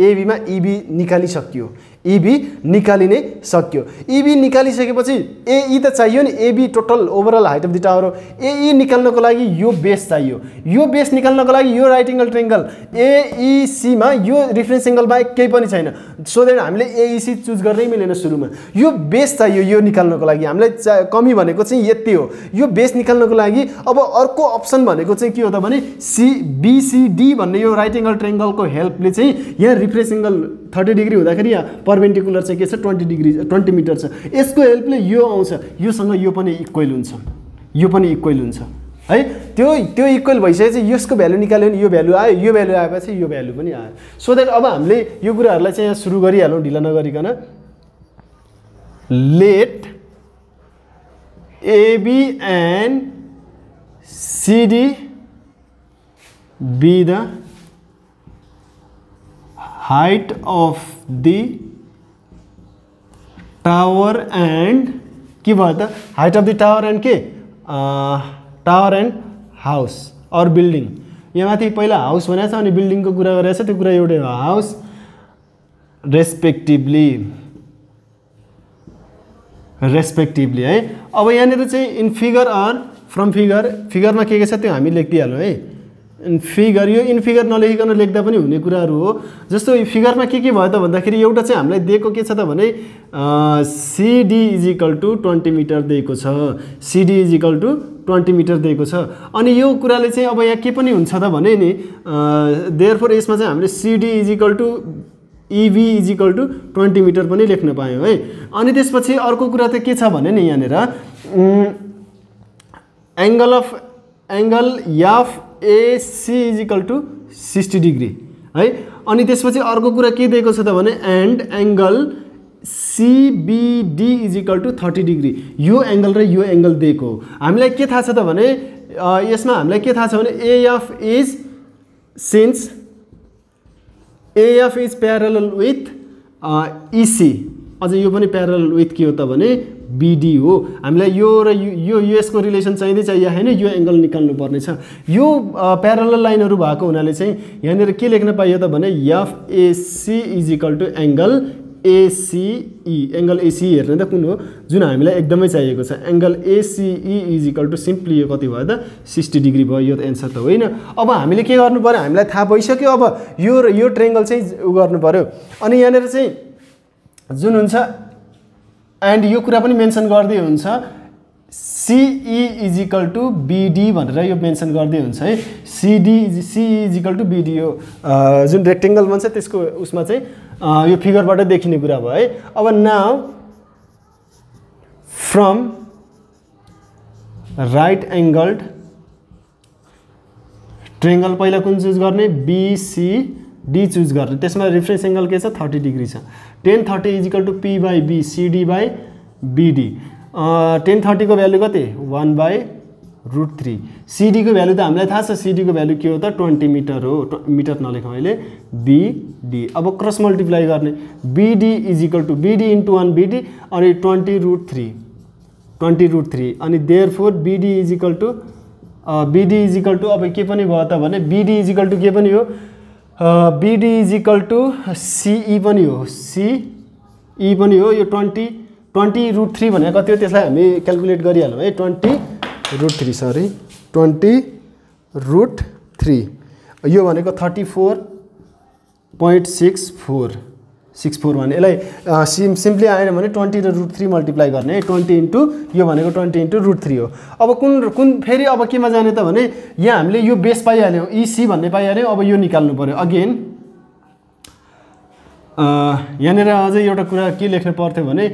S1: एबीमा इबी निकालिसकियो। इबी निकालिनै सक्यो। इबी निकालिसकेपछि एई त चाहियो नि? AB total overall height of the tower हो। एई निकाल्नको लागि यो बेस चाहियो। यो बेस निकाल्नको लागि यो राइट एङ्गल ट्रेङ्गल एइसीमा यो रिफरेन्स एङ्गल बाहेक केही पनि छैन। सो द्याट हामीले एइसी चुज गर्नै मिलेन सुरुमा। यो बेस चाहियो यो निकाल्नको लागि। हामीलाई चा कमी भनेको चाहिँ यति हो। यो बेस निकाल्नको लागि अब अर्को अप्सन भनेको चाहिँ के हो त भने सी बिसिडी भन्ने यो राइट एङ्गल ट्रेङ्गलको हेल्पले चाहिँ यहाँ रिफ्रेस एङ्गल थर्टी डिग्री हुँदाखेरि यहाँ पर्पेन्डिकुलर चाहिँ के छ? ट्वेन्टी डिग्री ट्वेन्टी मिटर छ। यसको हेल्पले यो आउँछ। योसँग यो पनि इक्वेल हुन्छ। यो पनि इक्वेल हुन्छ। है? त्यो त्यो इक्वेल भइसकेपछि यसको भ्यालु निकाल्यो भने यो भ्यालु आयो यो भ्यालु आएपछि यो भ्यालु पनि आयो। सो द्याट अब हामीले यो कुराहरूलाई चाहिँ यहाँ सुरु गरिहालौँ ढिला नगरिकन। Let AB and CD be the height of the tower and के भयो त height of the tower and के? Tower and house or building यहाँ माथि पहिला हाउस भनेको छ अनि बिल्डिङको कुरा गरेको छ त्यो कुरा एउटै हो। हाउस रेस्पेक्टिभली रेस्पेक्टिभली है। अब यहाँनिर चाहिँ in figure or from figure फिगरमा के के छ त्यो हामी लेखिदिइहालौँ है। फिगर यो इन फिगर नलेखिकन लेख्दा पनि हुने कुराहरू हो। जस्तो फिगरमा के के भयो त भन्दाखेरि एउटा चाहिँ हामीलाई दिएको के छ त भने CD is equal to twenty metre दिएको छ। CD is equal to twenty metre दिएको छ। अनि यो कुराले चाहिँ अब यहाँ के पनि हुन्छ त भने नि देयर फोर यसमा चाहिँ हामीले CD is equal to EB is equal to twenty metre पनि लेख्न पायौँ है। अनि त्यसपछि अर्को कुरा त के छ भने नि यहाँनिर angle of angle of AC is equal to sixty degree है? अनि त्यसपछि अर्को कुरा के दिएको छ त भने and angle CBD is equal to thirty degree यो एङ्गल र यो एङ्गल दिएको हो। हामीलाई के थाहा छ त भने यसमा हामीलाई के थाहा छ भने AF is since AF is parallel with EC अझ यो पनि प्यारल विथ के हो त भने बिडी हो हामीलाई यो र यो यसको रिलेसन चाहिँदै चाहियो होइन? यो एङ्गल निकाल्नु पर्ने छ यो प्यारल लाइनहरू भएको हुनाले चाहिँ यहाँनिर के लेख्न पाइयो त भने FAC is equal to angle ACE angle ACE हेर्ने त कुन हो? जुन हामीलाई एकदमै चाहिएको छ। Angle ACE is equal to simply यो कति भयो त? सिक्सटी डिग्री भयो यो त एन्सर त होइन। अब हामीले के गर्नु पऱ्यो हामीलाई थाहा भइसक्यो अब यो यो ट्रेङ्गल चाहिँ उ गर्नु पऱ्यो अनि यहाँनिर चाहिँ जुन हुन्छ एन्ड यो कुरा पनि मेन्सन गर्दै हुन्छ CE is equal to BD भनेर यो मेन्सन गर्दै हुन्छ है। CD CE is equal to BD हो जुन रेक्टेङ्गल भन्छ त्यसको उसमा चाहिँ यो फिगरबाट देखिने कुरा भयो है। अब now from right angled triangle पहिला कुन चुज गर्ने? बिसी डी चुज गर्ने। त्यसमा रिफरेन्स एङ्गल के छ? थर्टी डिग्री छ। Tan thirty is equal to P by B CD by BD tan थर्टीको value कति? वान बाई रुट थ्री सिडीको भ्यालु त हामीलाई थाहा छ सिडीको भ्यालु के हो त? ट्वेन्टी मिटर हो मिटर नलेखौँ अहिले। बिडी अब क्रस मल्टिप्लाई गर्ने। BD is equal to BD into one BD अनि twenty root three twenty root three अनि therefore BD is equal to BD is equal to अब के पनि भयो त भने बिडी इज इक्वल टु के पनि हो? BD is equal to CE पनि हो। सिई पनि हो यो ट्वेन्टी ट्वेन्टी रुट थ्री भनेको कति हो? त्यसलाई हामी क्यालकुलेट गरिहालौँ है। Twenty root three sorry twenty root three यो भनेको thirty four point six four six four भने यसलाई सिम सिम्पली आएन भने ट्वेन्टी र रुट थ्री मल्टिप्लाई गर्ने। है ट्वेन्टी इन्टु यो भनेको ट्वेन्टी इन्टु रुट थ्री हो। अब कुन कुन फेरि अब केमा जाने त भने यहाँ हामीले यो बेस पाइहाल्यौँ इसी भन्ने पाइहाल्यौँ अब यो निकाल्नु पऱ्यो अगेन यहाँनिर अझै एउटा कुरा के लेख्नु पर्थ्यो भने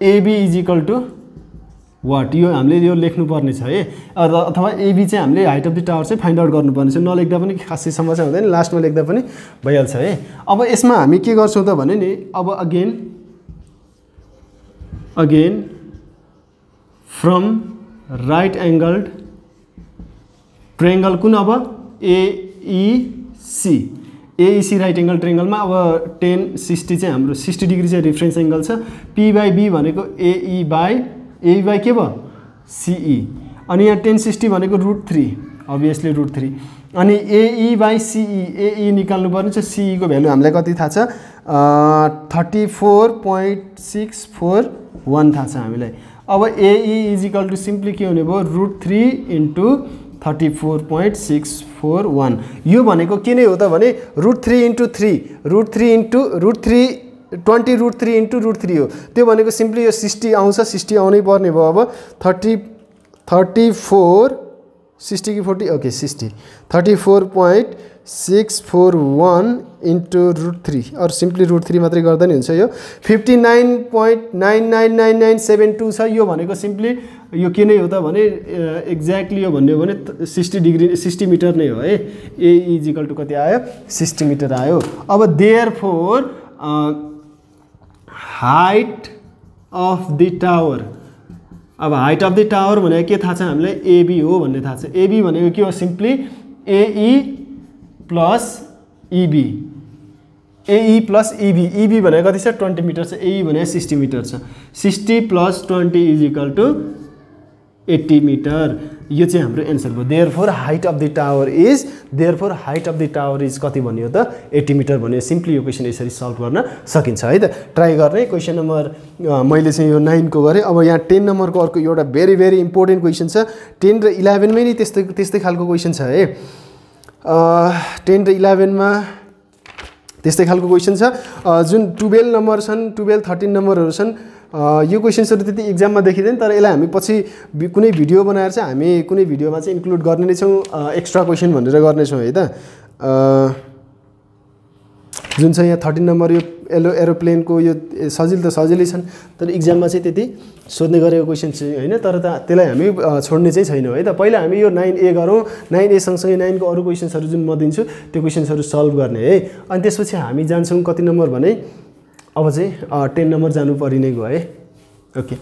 S1: AB is equal to what यो हामीले यो लेख्नुपर्ने छ है अथवा एबी चाहिँ हामीले हाइट अफ द टावर चाहिँ फाइन्ड आउट गर्नुपर्ने छ। नलेख्दा पनि खासै समस्या हुँदैन लास्टमा लेख्दा पनि भइहाल्छ है अब यसमा हामी के गर्छौँ त भने नि अब again again from right angled triangle कुन अब? एइसी एइसी राइट एङ्गल ट्रेङ्गलमा अब टेन सिक्सटी चाहिँ हाम्रो सिक्सटी डिग्री चाहिँ रिफरेन्स एङ्गल छ। पी बाई बी भनेको एई बाई एई बाई के भयो? सिई अनि यहाँ टेन सिक्सटी भनेको root three obviously root three अनि एई बाई सिई एई निकाल्नु पर्ने छ सिईको भ्यालु हामीलाई कति थाहा छ? Thirty four point six four one थाहा छ हामीलाई। अब एई इजिकल टु सिम्पली के हुने भयो? Root three into thirty four point six four one यो भनेको के नै हो त भने? Root three into three root three into root three twenty root three into root three हो। त्यो भनेको सिम्पली यो सिक्सटी आउँछ सिक्सटी आउनै पर्ने भयो। अब थर्टी थर्टी फोर सिक्सटी कि forty okay sixty thirty four point six four one into root three अरू सिम्पली रुट थ्री मात्रै गर्दा नि हुन्छ यो। Fifty nine point nine nine nine nine seven two छ। यो भनेको सिम्पली यो के नै हो त भने एक्ज्याक्टली यो भन्ने हो भने सिक्सटी डिग्री सिक्सटी मिटर नै हो है। ए इजिकल टु कति आयो? सिक्सटी मिटर आयो। अब therefore height of the tower अब हाइट अफ द टावर भनेको के थाहा छ हामीलाई? एबी हो भन्ने थाहा छ। एबी भनेको के हो? सिम्पली एई प्लस इबी एई प्लस इबी इबी भनेको कति छ? ट्वेन्टी मिटर छ। एई भनेको सिक्सटी मिटर छ। Sixty plus twenty is equal to eighty metre. यो चाहिँ हाम्रो एन्सर भयो। Therefore height of the tower is therefore height of the tower is कति भन्यो त? एट्टी मिटर भन्यो। सिम्पली यो क्वेसन यसरी सल्भ गर्न सकिन्छ है त? ट्राई गर्ने। क्वेसन नम्बर मैले चाहिँ यो नाइनको गरेँ। अब यहाँ टेन नम्बरको अर्को एउटा भेरी भेरी इम्पोर्टेन्ट क्वेसन छ। टेन र इलेभेनमै नै त्यस्तै त्यस्तै खालको क्वेसन छ है। टेन र इलेभेनमा त्यस्तै खालको क्वेसन छ। जुन टुवेल्भ नम्बर छन् टुवेल्भ थर्टिन नम्बरहरू छन् यो क्वेसन्सहरू त्यति इक्जाममा देखिँदैन तर यसलाई हामी पछि कुनै भिडियो बनाएर चाहिँ हामी कुनै भिडियोमा चाहिँ इन्क्लुड गर्ने नै छौँ एक्स्ट्रा क्वेसन भनेर गर्नेछौँ है त? जुन चाहिँ यहाँ थर्टिन नम्बर यो एलो एरोप्लेनको यो सजिलो त सजिलै छन् तर इक्जाममा चाहिँ त्यति सोध्ने गरेको क्वेसन चाहिँ होइन तर त त्यसलाई हामी छोड्ने चाहिँ छैनौँ है त? पहिला हामी यो नाइन ए गरौँ नाइन ए सँगसँगै नाइनको अरू क्वेसन्सहरू जुन म दिन्छु त्यो क्वेसन्सहरू सल्भ गर्ने है? अनि त्यसपछि हामी जान्छौँ कति नम्बर भने अब चाहिँ टेन नम्बर जानु परि नै गयो है। ओके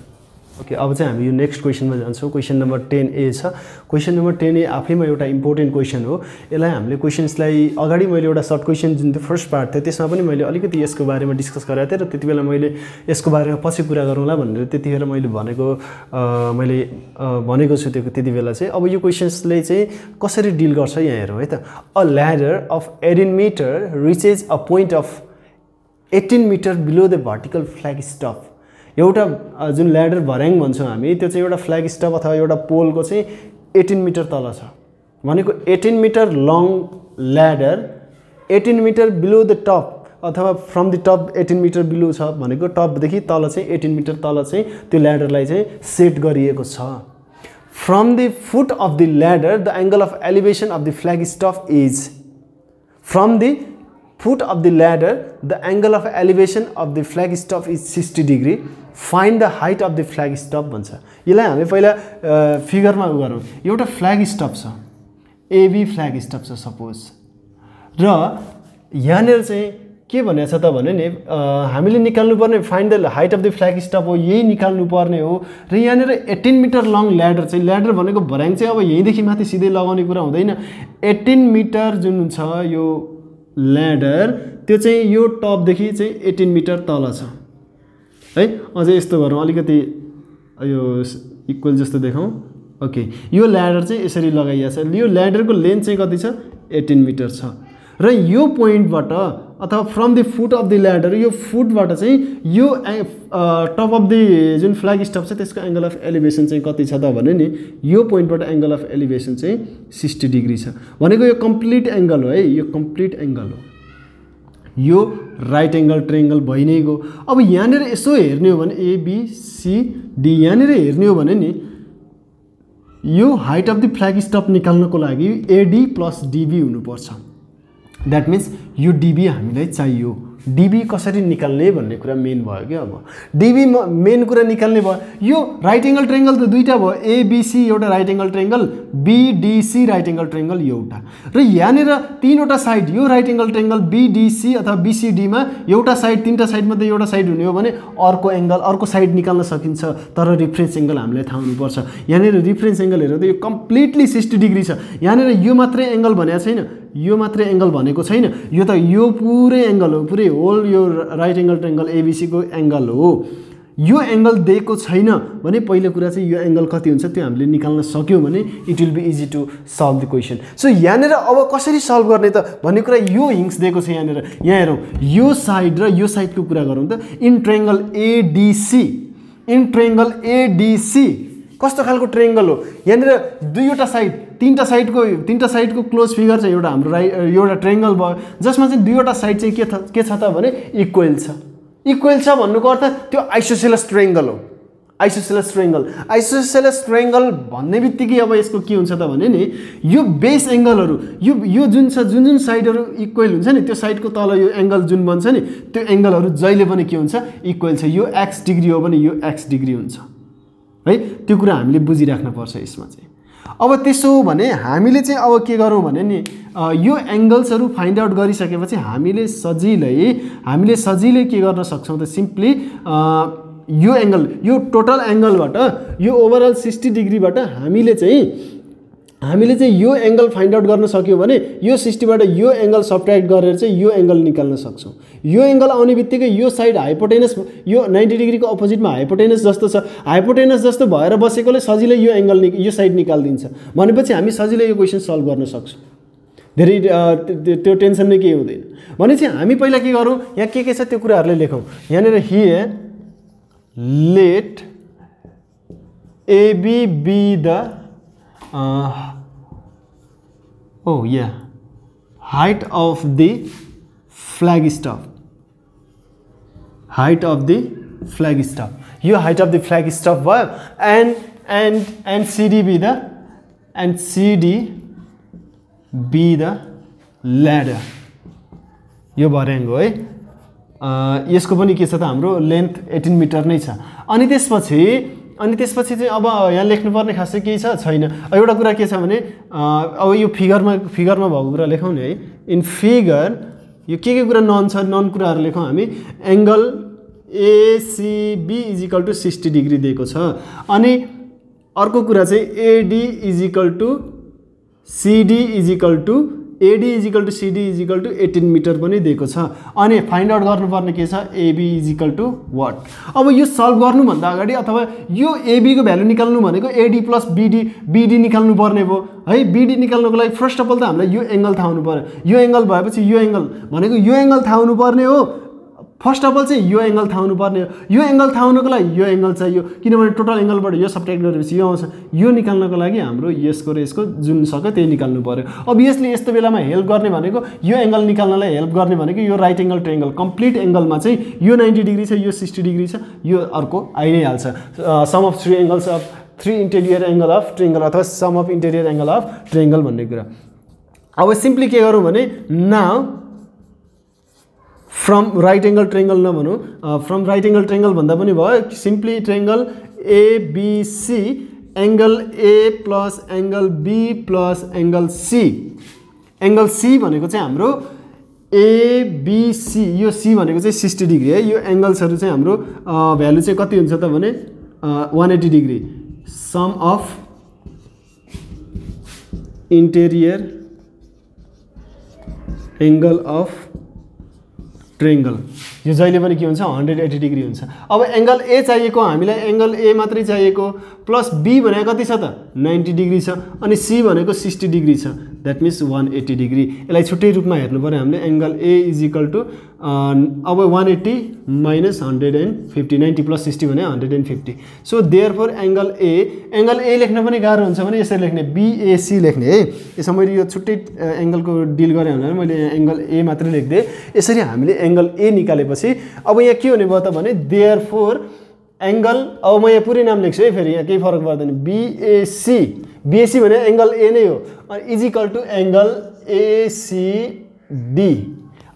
S1: ओके अब चाहिँ हामी यो नेक्स्ट क्वेसनमा जान्छौँ। क्वेसन नम्बर टेन ए छ। क्वेसन नम्बर टेन ए आफैमा एउटा इम्पोर्टेन्ट क्वेसन हो। यसलाई हामीले क्वेसन्सलाई अगाडि मैले एउटा सर्ट क्वेसन जुन त्यो फर्स्ट पार्ट थियो त्यसमा पनि मैले अलिकति यसको बारेमा डिस्कस गराएको थिएँ र त्यति बेला मैले यसको बारेमा पछि कुरा गरौँला भनेर त्यतिखेर मैले भनेको मैले भनेको छु त्यो त्यति बेला चाहिँ। अब यो क्वेसन्सले चाहिँ कसरी डिल गर्छ यहाँ हेरौँ है त। A ladder of eighteen metre reaches a point of eighteen metre below the vertical flag staff एउटा जुन ल्याडर भर्याङ भन्छौँ हामी त्यो चाहिँ एउटा फ्ल्याग स्टप अथवा एउटा पोलको चाहिँ एटिन मिटर तल छ। भनेको eighteen metre long ladder eighteen metre below the top अथवा from the top eighteen metre below छ भनेको टपदेखि तल चाहिँ एटिन मिटर तल चाहिँ त्यो ल्याडरलाई चाहिँ सेट गरिएको छ। From the foot of the ladder the angle of elevation of the flag staff is from the foot of the ladder the angle of elevation of the flag staff is sixty degree find the height of the flag staff भन्छ। यसलाई हामी पहिला फिगरमा उ गरौँ। एउटा flag staff छ। AB flag staff छ सपोज र यहाँनिर चाहिँ के भनेको छ त भने नि हामीले निकाल्नुपर्ने find the height of the flag staff हो यही निकाल्नुपर्ने हो। र यहाँनिर एट्टिन मिटर लङ ल्याडर चाहिँ ल्याडर भनेको भर्याङ चाहिँ अब यहीँदेखि माथि सिधै लगाउने कुरा हुँदैन। एट्टिन मिटर जुन छ यो ल्याडर त्यो चाहिँ यो टपदेखि चाहिँ एट्टिन मिटर तल छ। है अझै यस्तो गरौँ अलिकति यो इक्वल जस्तो देखाउँ। ओके यो ल्याडर चाहिँ यसरी लगाइएको छ। यो ल्याडरको लेन्थ चाहिँ कति छ? एटिन मिटर छ। र यो पोइन्टबाट अथवा from the foot of the ladder यो फुटबाट चाहिँ यो टप अफ द जुन फ्ल्याग स्टप छ त्यसको एङ्गल अफ एलिभेसन चाहिँ कति छ त भने नि यो पोइन्टबाट एङ्गल अफ एलिभेसन चाहिँ सिक्सटी डिग्री छ। भनेको यो कम्प्लिट एङ्गल हो है यो कम्प्लिट एङ्गल हो। यो राइट एङ्गल ट्रेङ्गल भइ नै गयो। अब यहाँनिर यसो हेर्ने हो भने एबिसिडी यहाँनिर हेर्ने हो भने नि यो height of the flag staff निकाल्नको लागि एडी प्लस डिबी हुनुपर्छ। द्याट मिन्स यो डिबी हामीलाई चाहियो। डिबी कसरी निकाल्ने भन्ने कुरा मेन भयो क्या अब। डिबी मेन कुरा निकाल्ने भयो। यो राइट एङ्गल ट्रेङ्गल त दुईवटा भयो। एबिसी एउटा right angle triangle BDC right angle triangle एउटा। र यहाँनिर तिनवटा साइड यो राइट एङ्गल ट्रेङ्गल बिडिसी अथवा बिसिडीमा एउटा साइड तिनवटा साइडमध्ये एउटा साइड हुने हो भने अर्को एङ्गल अर्को साइड निकाल्न सकिन्छ। तर रिफरेन्स एङ्गल हामीले थाहा हुनुपर्छ। यहाँनिर रिफरेन्स एङ्गल हेरेर त यो कम्प्लिटली सिक्सटी डिग्री छ। यहाँनिर यो मात्रै एङ्गल भनेको छैन। यो मात्रै एङ्गल भनेको छैन। यो त यो पुरै एङ्गल हो पुरै होल यो राइट एङ्गल ट्रेङ्गल एबिसीको एङ्गल हो। यो एङ्गल दिएको छैन भने पहिलो कुरा चाहिँ यो एङ्गल कति हुन्छ त्यो हामीले निकाल्न सक्यौँ भने it will be easy to solve the question so यहाँनिर अब कसरी सल्भ गर्ने त? भन्ने कुरा यो हिङ्स दिएको छ यहाँनिर। यहाँ हेरौँ यो साइड र यो साइडको कुरा गरौँ त in triangle ADC in triangle ADC कस्तो खालको ट्रेङ्गल हो? यहाँनिर दुईवटा साइड तिनवटा साइडको तिनवटा साइडको क्लोज फिगर छ एउटा हाम्रो राइ एउटा ट्रेङ्गल भयो। जसमा चाहिँ दुईवटा साइड चाहिँ के के छ त भने इक्वेल छ। इक्वेल छ भन्नुको अर्थ त्यो आइसोसेलस ट्रेङ्गल हो। आइसोसेलस ट्रेङ्गल आइसोसेलस ट्रेङ्गल भन्ने बित्तिकै अब यसको के हुन्छ त भने नि यो बेस एङ्गलहरू यो यो जुन छ जुन जुन साइडहरू इक्वेल हुन्छ नि त्यो साइडको तल यो एङ्गल जुन बन्छ नि त्यो एङ्गलहरू जहिले पनि के हुन्छ इक्वेल छ। यो एक्स डिग्री हो भने यो एक्स डिग्री हुन्छ। है? त्यो कुरा हामीले बुझिराख्नुपर्छ यसमा चाहिँ। अब त्यसो हो भने हामीले चाहिँ अब के गरौँ भने नि यो एङ्गल्सहरू फाइन्ड आउट गरिसकेपछि हामीले सजिलै हामीले सजिलै के गर्न सक्छौँ त सिम्पली यो एङ्गल यो टोटल एङ्गलबाट यो ओभरअल सिक्सटी डिग्रीबाट हामीले चाहिँ हामीले चाहिँ यो एङ्गल फाइन्ड आउट गर्न सक्यौँ भने यो सिक्सटीबाट यो एङ्गल सब्ट्र्याक्ट गरेर चाहिँ यो एङ्गल निकाल्न सक्छौँ। यो एङ्गल आउने बित्तिकै यो साइड हाइपोटेनस यो नाइन्टी डिग्रीको अपोजिटमा हाइपोटेनस जस्तो छ। हाइपोटेनस जस्तो भएर बसेकोले सजिलै यो एङ्गल नि यो साइड निकालिदिन्छ। भनेपछि हामी सजिलै यो क्वेसन सल्भ गर्न सक्छौँ। धेरै त्यो टेन्सन नै केही हुँदैन। भनेपछि हामी पहिला के गरौँ? यहाँ के के छ त्यो कुराहरूलाई लेखौँ। यहाँनिर here let AB be the oh yeah height of the stop height of the flag stop यो height of the flag stop भयो and and and CD be the and CD be the ladder यो भर्याङ्ग हो है यसको पनि के छ त हाम्रो लेन्थ एटिन मिटर नै छ अनि त्यसपछि अनि त्यसपछि चाहिँ अब यहाँ लेख्नुपर्ने खास केही छ छैन। एउटा कुरा के छ भने अब यो फिगरमा फिगरमा भएको कुरा लेखौँ नि है। इन फिगर यो के के कुरा नन छ नन कुराहरू लेखौँ हामी। Angle ACB is equal to sixty degree दिएको छ। अनि अर्को कुरा चाहिँ AD is equal to CD is equal to AD is equal to CD is equal to eighteen metre पनि दिएको छ। अनि फाइन्ड आउट गर्नुपर्ने के छ? AB is equal to what अब यो सल्भ गर्नुभन्दा अगाडि अथवा यो एबीको भ्यालु निकाल्नु भनेको एडी प्लस बिडी बिडी निकाल्नु पर्ने भयो है बिडी निकाल्नुको लागि फर्स्ट अफ अल त हामीलाई यो एङ्गल थाहा हुनु पऱ्यो यो एङ्गल भएपछि यो एङ्गल भनेको यो एङ्गल थाहा हुनुपर्ने हो। फर्स्ट अफ अल चाहिँ यो एङ्गल थाहा हुनुपर्ने हो। यो एङ्गल थाहा हुनुको लागि यो एङ्गल चाहियो। किनभने टोटल एङ्गलबाट यो सब्ट्याक्ट गरेपछि यो आउँछ। यो निकाल्नको लागि हाम्रो यसको र यसको जुन सक्यो त्यही निकाल्नु पऱ्यो अब यस्तो बेलामा हेल्प गर्ने भनेको यो एङ्गल निकाल्नलाई हेल्प गर्ने भनेको यो राइट एङ्गल ट्रेङ्गल कम्प्लिट एङ्गलमा चाहिँ यो नाइन्टी डिग्री छ यो सिक्सटी डिग्री छ यो अर्को आइ नै हाल्छ sum of three angles of three interior angle of triangle or sum of interior angle of triangle भन्ने कुरा। अब सिम्पली के गरौँ भने now from right angle triangle नभनौँ फ्रम राइट एङ्गल ट्रेङ्गल भन्दा पनि भयो simply triangle ABC angle A plus angle B plus angle C angle C भनेको चाहिँ हाम्रो एबिसी यो सी भनेको चाहिँ सिक्सटी डिग्री है यो एङ्गल्सहरू चाहिँ हाम्रो भ्यालु चाहिँ कति हुन्छ त भने one eighty degree sum of interior angle of triangle यो जहिले पनि के हुन्छ हन्ड्रेड एट्टी डिग्री हुन्छ। अब एङ्गल ए चाहिएको हामीलाई एङ्गल ए मात्रै चाहिएको प्लस बी भनेको कति छ त? नाइन्टी डिग्री छ अनि सी भनेको सिक्सटी डिग्री छ। That means one eighty degree यसलाई छुट्टै रूपमा हेर्नु पऱ्यो हामीले angle A is equal to अब one eighty minus hundred and fifty ninety plus sixty भने hundred and fifty so therefore angle A angle A लेख्न पनि गाह्रो हुन्छ भने यसरी लेख्ने बिएसी लेख्ने है। यसमा मैले यो छुट्टै एङ्गलको डिल गरेँ भनेर मैले एङ्गल ए मात्रै लेखिदिएँ यसरी हामीले एङ्गल ए निकालेपछि अब यहाँ के हुने भयो त भने देयर फोर एङ्गल अब म यहाँ पुरै नाम लेख्छु है फेरि यहाँ केही फरक पर्दैन। बिएसी बिएसी भने एङ्गल ए नै हो। अनि इजिकल टु एङ्गल एसिडी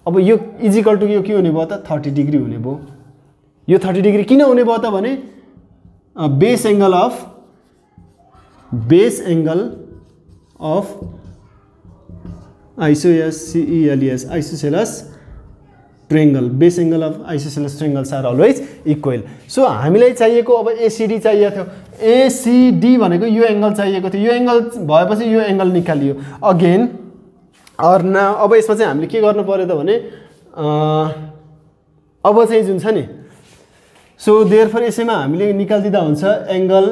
S1: अब यो इजिकल टु यो के हुने भयो त? थर्टी डिग्री हुने भयो। यो थर्टी डिग्री किन हुने भयो त भने base angle of base angle of ISOS CELES isosceles triangle base angle of isosceles triangles are always equal so हामीलाई चाहिएको अब एसिडी चाहिएको थियो। एसिडी भनेको यो एङ्गल चाहिएको थियो। यो एङ्गल भएपछि यो एङ्गल निकालियो। अगेन अर न अब यसमा चाहिँ हामीले के गर्नु पऱ्यो त भने अब चाहिँ जुन छ नि सो देयर फर यसैमा हामीले निकालिदिँदा हुन्छ angle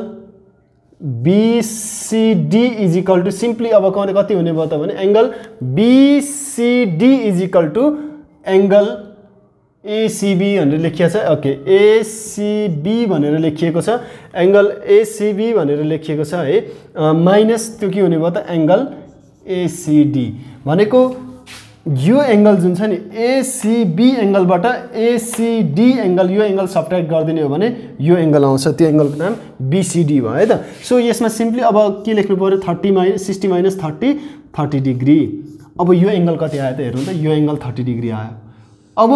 S1: BCD is equal to simply अब कति हुने भयो त भने angle BCD is equal to angle ACB भनेर लेखिएको छ। ओके एसिबी भनेर लेखिएको छ। एङ्गल एसिबी भनेर लेखिएको छ है। माइनस त्यो के हुने भयो त? एङ्गल एसिडी भनेको यो एङ्गल जुन छ नि एसिबी एङ्गलबाट एसिडी एङ्गल यो एङ्गल सब्ट्र्याक्ट गरिदिने हो भने यो एङ्गल आउँछ। त्यो एङ्गलको नाम बिसिडी भयो है त? सो यसमा सिम्पली अब के लेख्नु पऱ्यो thirty minus sixty minus thirty thirty degree. अब यो एङ्गल कति आयो त? हेर्नु त यो एङ्गल थर्टी डिग्री आयो। अब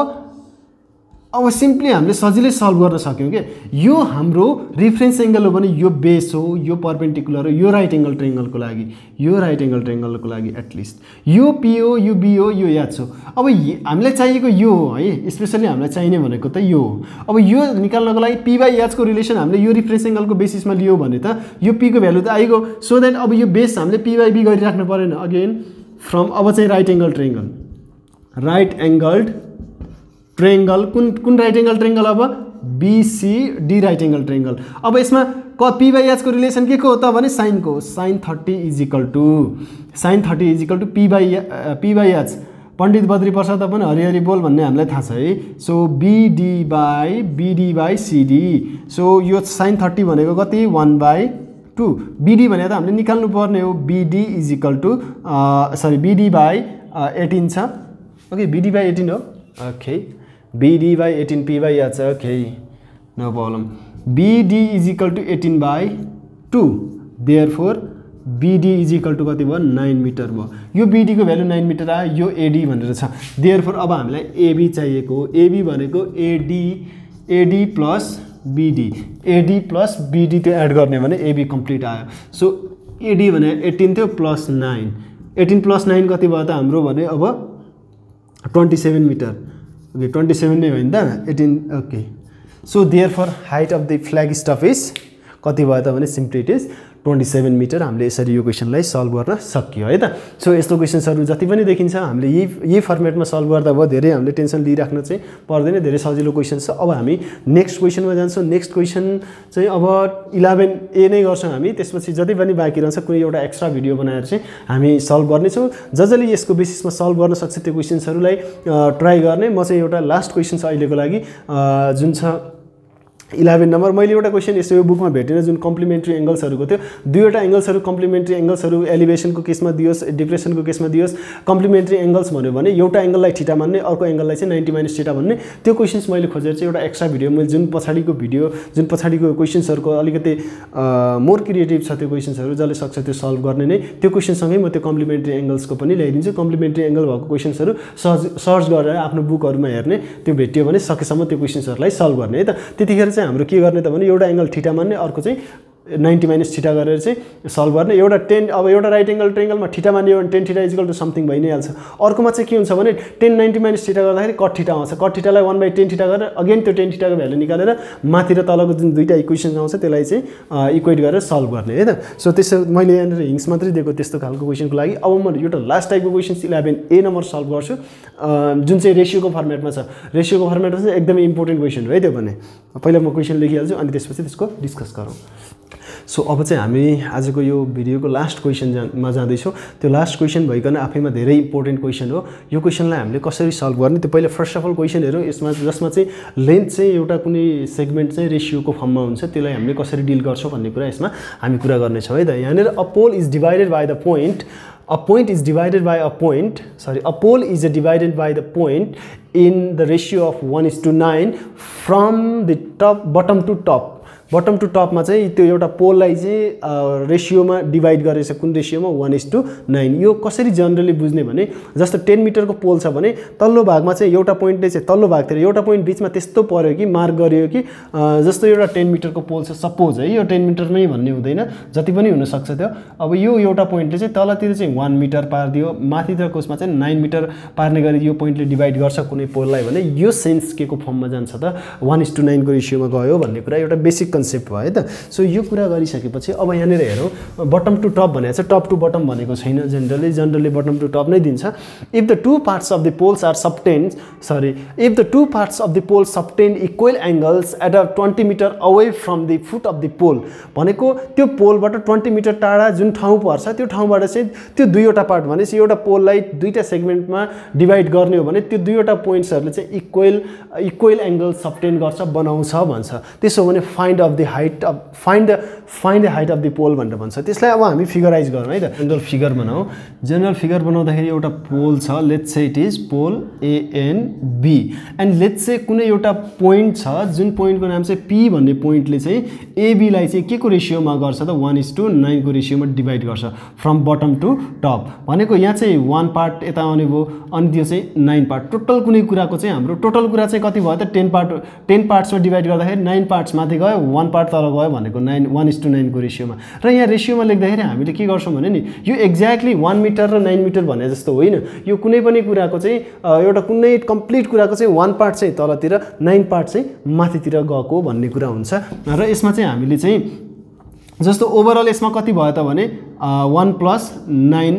S1: अब सिम्पली हामीले सजिलै सल्भ गर्न सक्यौँ कि? यो हाम्रो रिफरेन्स एङ्गल हो भने यो बेस हो यो पर्पेन्डिकुलर हो यो राइट एङ्गल ट्रेङ्गलको लागि यो राइट एङ्गल ट्रेङ्गलको लागि एटलिस्ट यो पी हो यो बी हो यो याद हो. अब हामीलाई चाहिएको यो हो है स्पेसली हामीलाई चाहिने भनेको त यो हो. अब यो निकाल्नको लागि पी बाई याचको रिलेसन हामीले यो रिफरेन्स एङ्गलको बेसिसमा लियो भने त यो पीको भ्यालु त आइगयो। सो द्याट अब यो बेस हामीले पी बाई बी गरिराख्नु परेन। अगेन फ्रम अब चाहिँ right angle triangle right angled triangle कुन कुन राइट एङ्गल ट्रेङ्गल अब? बिसिडी राइट एङ्गल ट्रेङ्गल अब यसमा क पी एचको रिलेसन के को हो त भने साइनको sine thirty is equal to sine thirty is equal to P by P by H Pandit Badri Prasad पनि हरिहरि बोल भन्ने हामीलाई थाहा छ है। So BD by BD by CD so यो साइन थर्टी भनेको कति? वान बाई टू बिडी भनेर त हामीले निकाल्नु पर्ने हो BD is equal to sorry BD by eighteen छ। ओके बिडी बाई एटिन हो। Okay BD by 18 P by याद छ okay no problem. BD is equal to 18 by 2 therefore BD is equal to कति भयो? नाइन मिटर भयो। यो बिडीको value nine metre आयो यो एडी भनेर छ। देयर फोर अब हामीलाई एबी चाहिएको एबी भनेको AD AD plus BD AD plus BD त्यो एड गर्ने भने एबी कम्प्लिट आयो। सो एडी भने एटिन थियो plus nine eighteen plus nine कति भयो त हाम्रो भने अब twenty seven metre okay twenty seven नै हो नि त eighteen okay so therefore height of the flag staff is कति भयो त भने simply it is twenty seven metre हामीले यसरी यो क्वेसनलाई सल्भ गर्न सकियो है त? सो यस्तो क्वेसन्सहरू जति पनि देखिन्छ हामीले यही यही फर्मेटमा सल्भ गर्दा भयो धेरै हामीले टेन्सन लिइराख्न चाहिँ पर्दैन धेरै सजिलो क्वेसन छ। अब हामी नेक्स्ट क्वेसनमा जान्छौँ। नेक्स्ट क्वेसन चाहिँ अब इलेभेन ए नै गर्छौँ हामी। त्यसपछि जति पनि बाँकी रहन्छ कुनै एउटा एक्स्ट्रा भिडियो बनाएर चाहिँ हामी सल्भ गर्नेछौँ। ज जसले यसको बेसिसमा सल्भ गर्न सक्छ त्यो क्वेसन्सहरूलाई ट्राई गर्ने। म चाहिँ एउटा लास्ट क्वेसन छ अहिलेको लागि। जुन छ इलेभेन नम्बर मैले एउटा क्वेसन यसो यो बुकमा भेटेन जुन कम्प्लिमेन्ट्री एङ्गल्सहरूको थियो। दुईवटा एङ्गल्सहरू कम्प्लिमेन्ट्री एङ्गल्सहरू एलिभेसनको केसमा दियोस् डिप्रेसनको केसमा दियोस् कम्प्लिमेन्ट्री एङ्गल्स भन्यो भने एउटा एङ्गललाई ठिटा मान्ने अर्को एङ्गललाई चाहिँ नाइन्टी माइनस ठिटा भन्ने। त्यो क्वेसन्स मैले खोजेर चाहिँ एउटा एक्स्ट्रा भिडियो मैले जुन पछाडिको भिडियो जुन पछाडिको क्वेसन्सहरूको अलिकति मोर क्रिएटिभ छ त्यो क्वेसन्सहरू जसले सक्छ त्यो सल्भ गर्ने नै त्यो क्वेसनसँगै म त्यो कम्प्लिमेन्ट्री एङ्गल्सको पनि ल्याइदिन्छु। कम्प्लिमेन्ट्री एङ्गल भएको क्वेसन्सहरू सर्च सर्च गरेर आफ्नो बुकहरूमा हेर्ने त्यो भेटियो भने सकेसम्म त्यो क्वेसन्सहरूलाई सल्भ गर्ने है त? त्यतिखेर चाहिँ हाम्रो के गर्ने त भने एउटा एङ्गल ठिटा मान्ने अर्को चाहिँ नाइन्टी माइनस ठिटा गरेर चाहिँ सल्भ गर्ने। एउटा टेन अब एउटा राइट एङ्गल ट्रेङ्गलमा ठिटा मान्यो भने tan theta equal to something भइ नै हाल्छ अर्कोमा चाहिँ के हुन्छ भने टेन नाइन्टी माइनस ठिटा गर्दाखेरि कट ठिटा आउँछ। कट ठिटालाई वान बाई टेन ठिटा गरेर अगेन त्यो टेन ठिटाको भ्यालु निकालेर माथि र तलको जुन दुईवटा इक्वेसन आउँछ त्यसलाई चाहिँ इक्वेट गरेर सल्भ गर्ने है त सो त्यसो मैले यहाँनिर हिङ्स मात्रै दिएको त्यस्तो खालको क्वेसनको लागि। अब म एउटा लास्ट टाइपको questions eleven A number solve गर्छु। जुन चाहिँ रेसियोको फर्मेटमा छ। रेसियोको फर्मेटमा चाहिँ एकदमै इम्पोर्टेन्ट क्वेसन हो है त्यो भने। पहिला म क्वेसन लेखिहाल्छु अनि त्यसपछि त्यसको डिस्कस गरौँ। सो अब चाहिँ हामी आजको यो भिडियोको लास्ट क्वेसन जामा जाँदैछौँ। त्यो लास्ट क्वेसन भइकन आफैमा धेरै इम्पोर्टेन्ट क्वेसन हो। यो क्वेसनलाई हामीले कसरी सल्भ गर्ने? त्यो पहिला फर्स्ट अफ अल क्वेसन हेरौँ। यसमा जसमा चाहिँ लेन्थ चाहिँ एउटा कुनै सेगमेन्ट चाहिँ रेसियोको फर्ममा हुन्छ त्यसलाई हामीले कसरी डिल गर्छौँ भन्ने कुरा यसमा हामी कुरा गर्नेछौँ है त यहाँनिर a pole is divided by the point a point is divided by a point sorry a pole is divided by the point in the ratio of 1 is to 9 from the top bottom to top. Bottom to टपमा चाहिँ त्यो एउटा पोललाई चाहिँ रेसियोमा divide गरेछ कुन रेसियोमा one is to nine यो कसरी जनरली बुझ्ने भने जस्तो टेन मिटरको पोल छ भने तल्लो भागमा चाहिँ एउटा पोइन्टले चाहिँ तल्लो भागतिर एउटा पोइन्ट बिचमा त्यस्तो पऱ्यो कि मार्क गरियो कि जस्तो एउटा टेन मिटरको पोल छ सपोज है यो टेन मिटरमै भन्ने हुँदैन जति पनि हुनसक्छ त्यो। अब यो एउटा पोइन्टले चाहिँ तलतिर चाहिँ वान मिटर पारिदियो माथितिरको उसमा चाहिँ नाइन मिटर पार्ने गरी यो पोइन्टले डिभाइड गर्छ कुनै पोललाई भने यो सेन्स के को फर्ममा जान्छ त वान इस टू नाइनको रेसियोमा गयो भन्ने कुरा एउटा बेसिक कन्सेप्ट भयो है त? सो यो कुरा गरिसकेपछि अब यहाँनिर हेरौँ बटम टु टप भनेको चाहिँ टप टु बटम भनेको छैन generally generally bottom to top नै दिन्छ। If the two parts of the poles are subtend sorry if the two parts of the pole subtend equal angles at a twenty metre away from the foot of the pole भनेको त्यो पोलबाट twenty metre टाढा जुन ठाउँ पर्छ त्यो ठाउँबाट चाहिँ त्यो दुईवटा पार्ट भनेपछि एउटा पोललाई दुईवटा सेगमेन्टमा डिभाइड गर्ने हो भने त्यो दुईवटा पोइन्ट्सहरूले चाहिँ इक्वेल इक्वेल एङ्गल सबटेन गर्छ बनाउँछ भन्छ। त्यसो भने find of the height of find the find the height of the pole भनेर भन्छ। त्यसलाई अब हामी फिगराइज गरौँ है त। जेनरल फिगर बनाऊ। जेनरल फिगर बनाउँदाखेरि एउटा पोल छ। Let's say it is pole A and B and let's say कुनै एउटा पोइन्ट छ जुन पोइन्टको नाम चाहिँ पी भन्ने पोइन्टले चाहिँ एबीलाई चाहिँ के को रेसियोमा गर्छ त? वान इज टू नाइनको रेसियोमा डिभाइड गर्छ। फ्रम बटम टु टप भनेको यहाँ चाहिँ वान पार्ट यता आउने भयो अनि त्यो चाहिँ नाइन पार्ट टोटल कुनै कुराको चाहिँ हाम्रो टोटल कुरा चाहिँ कति भयो त? टेन पार्ट टेन पार्ट्समा डिभाइड गर्दाखेरि नाइन पार्ट्स माथि गयो। वान पार्ट तल गयो भनेको नाइन वान इस टू नाइनको रेसियोमा र यहाँ रेसियोमा लेख्दाखेरि हामीले के गर्छौँ भने नि यो एक्ज्याक्टली वान मिटर र नाइन मिटर भने जस्तो होइन। यो कुनै पनि कुराको चाहिँ एउटा कुनै कम्प्लिट कुराको चाहिँ वान पार्ट चाहिँ तलतिर नाइन पार्ट चाहिँ माथितिर गएको भन्ने कुरा हुन्छ। र यसमा चाहिँ हामीले चाहिँ जस्तो ओभरअल यसमा कति भयो त भने one plus nine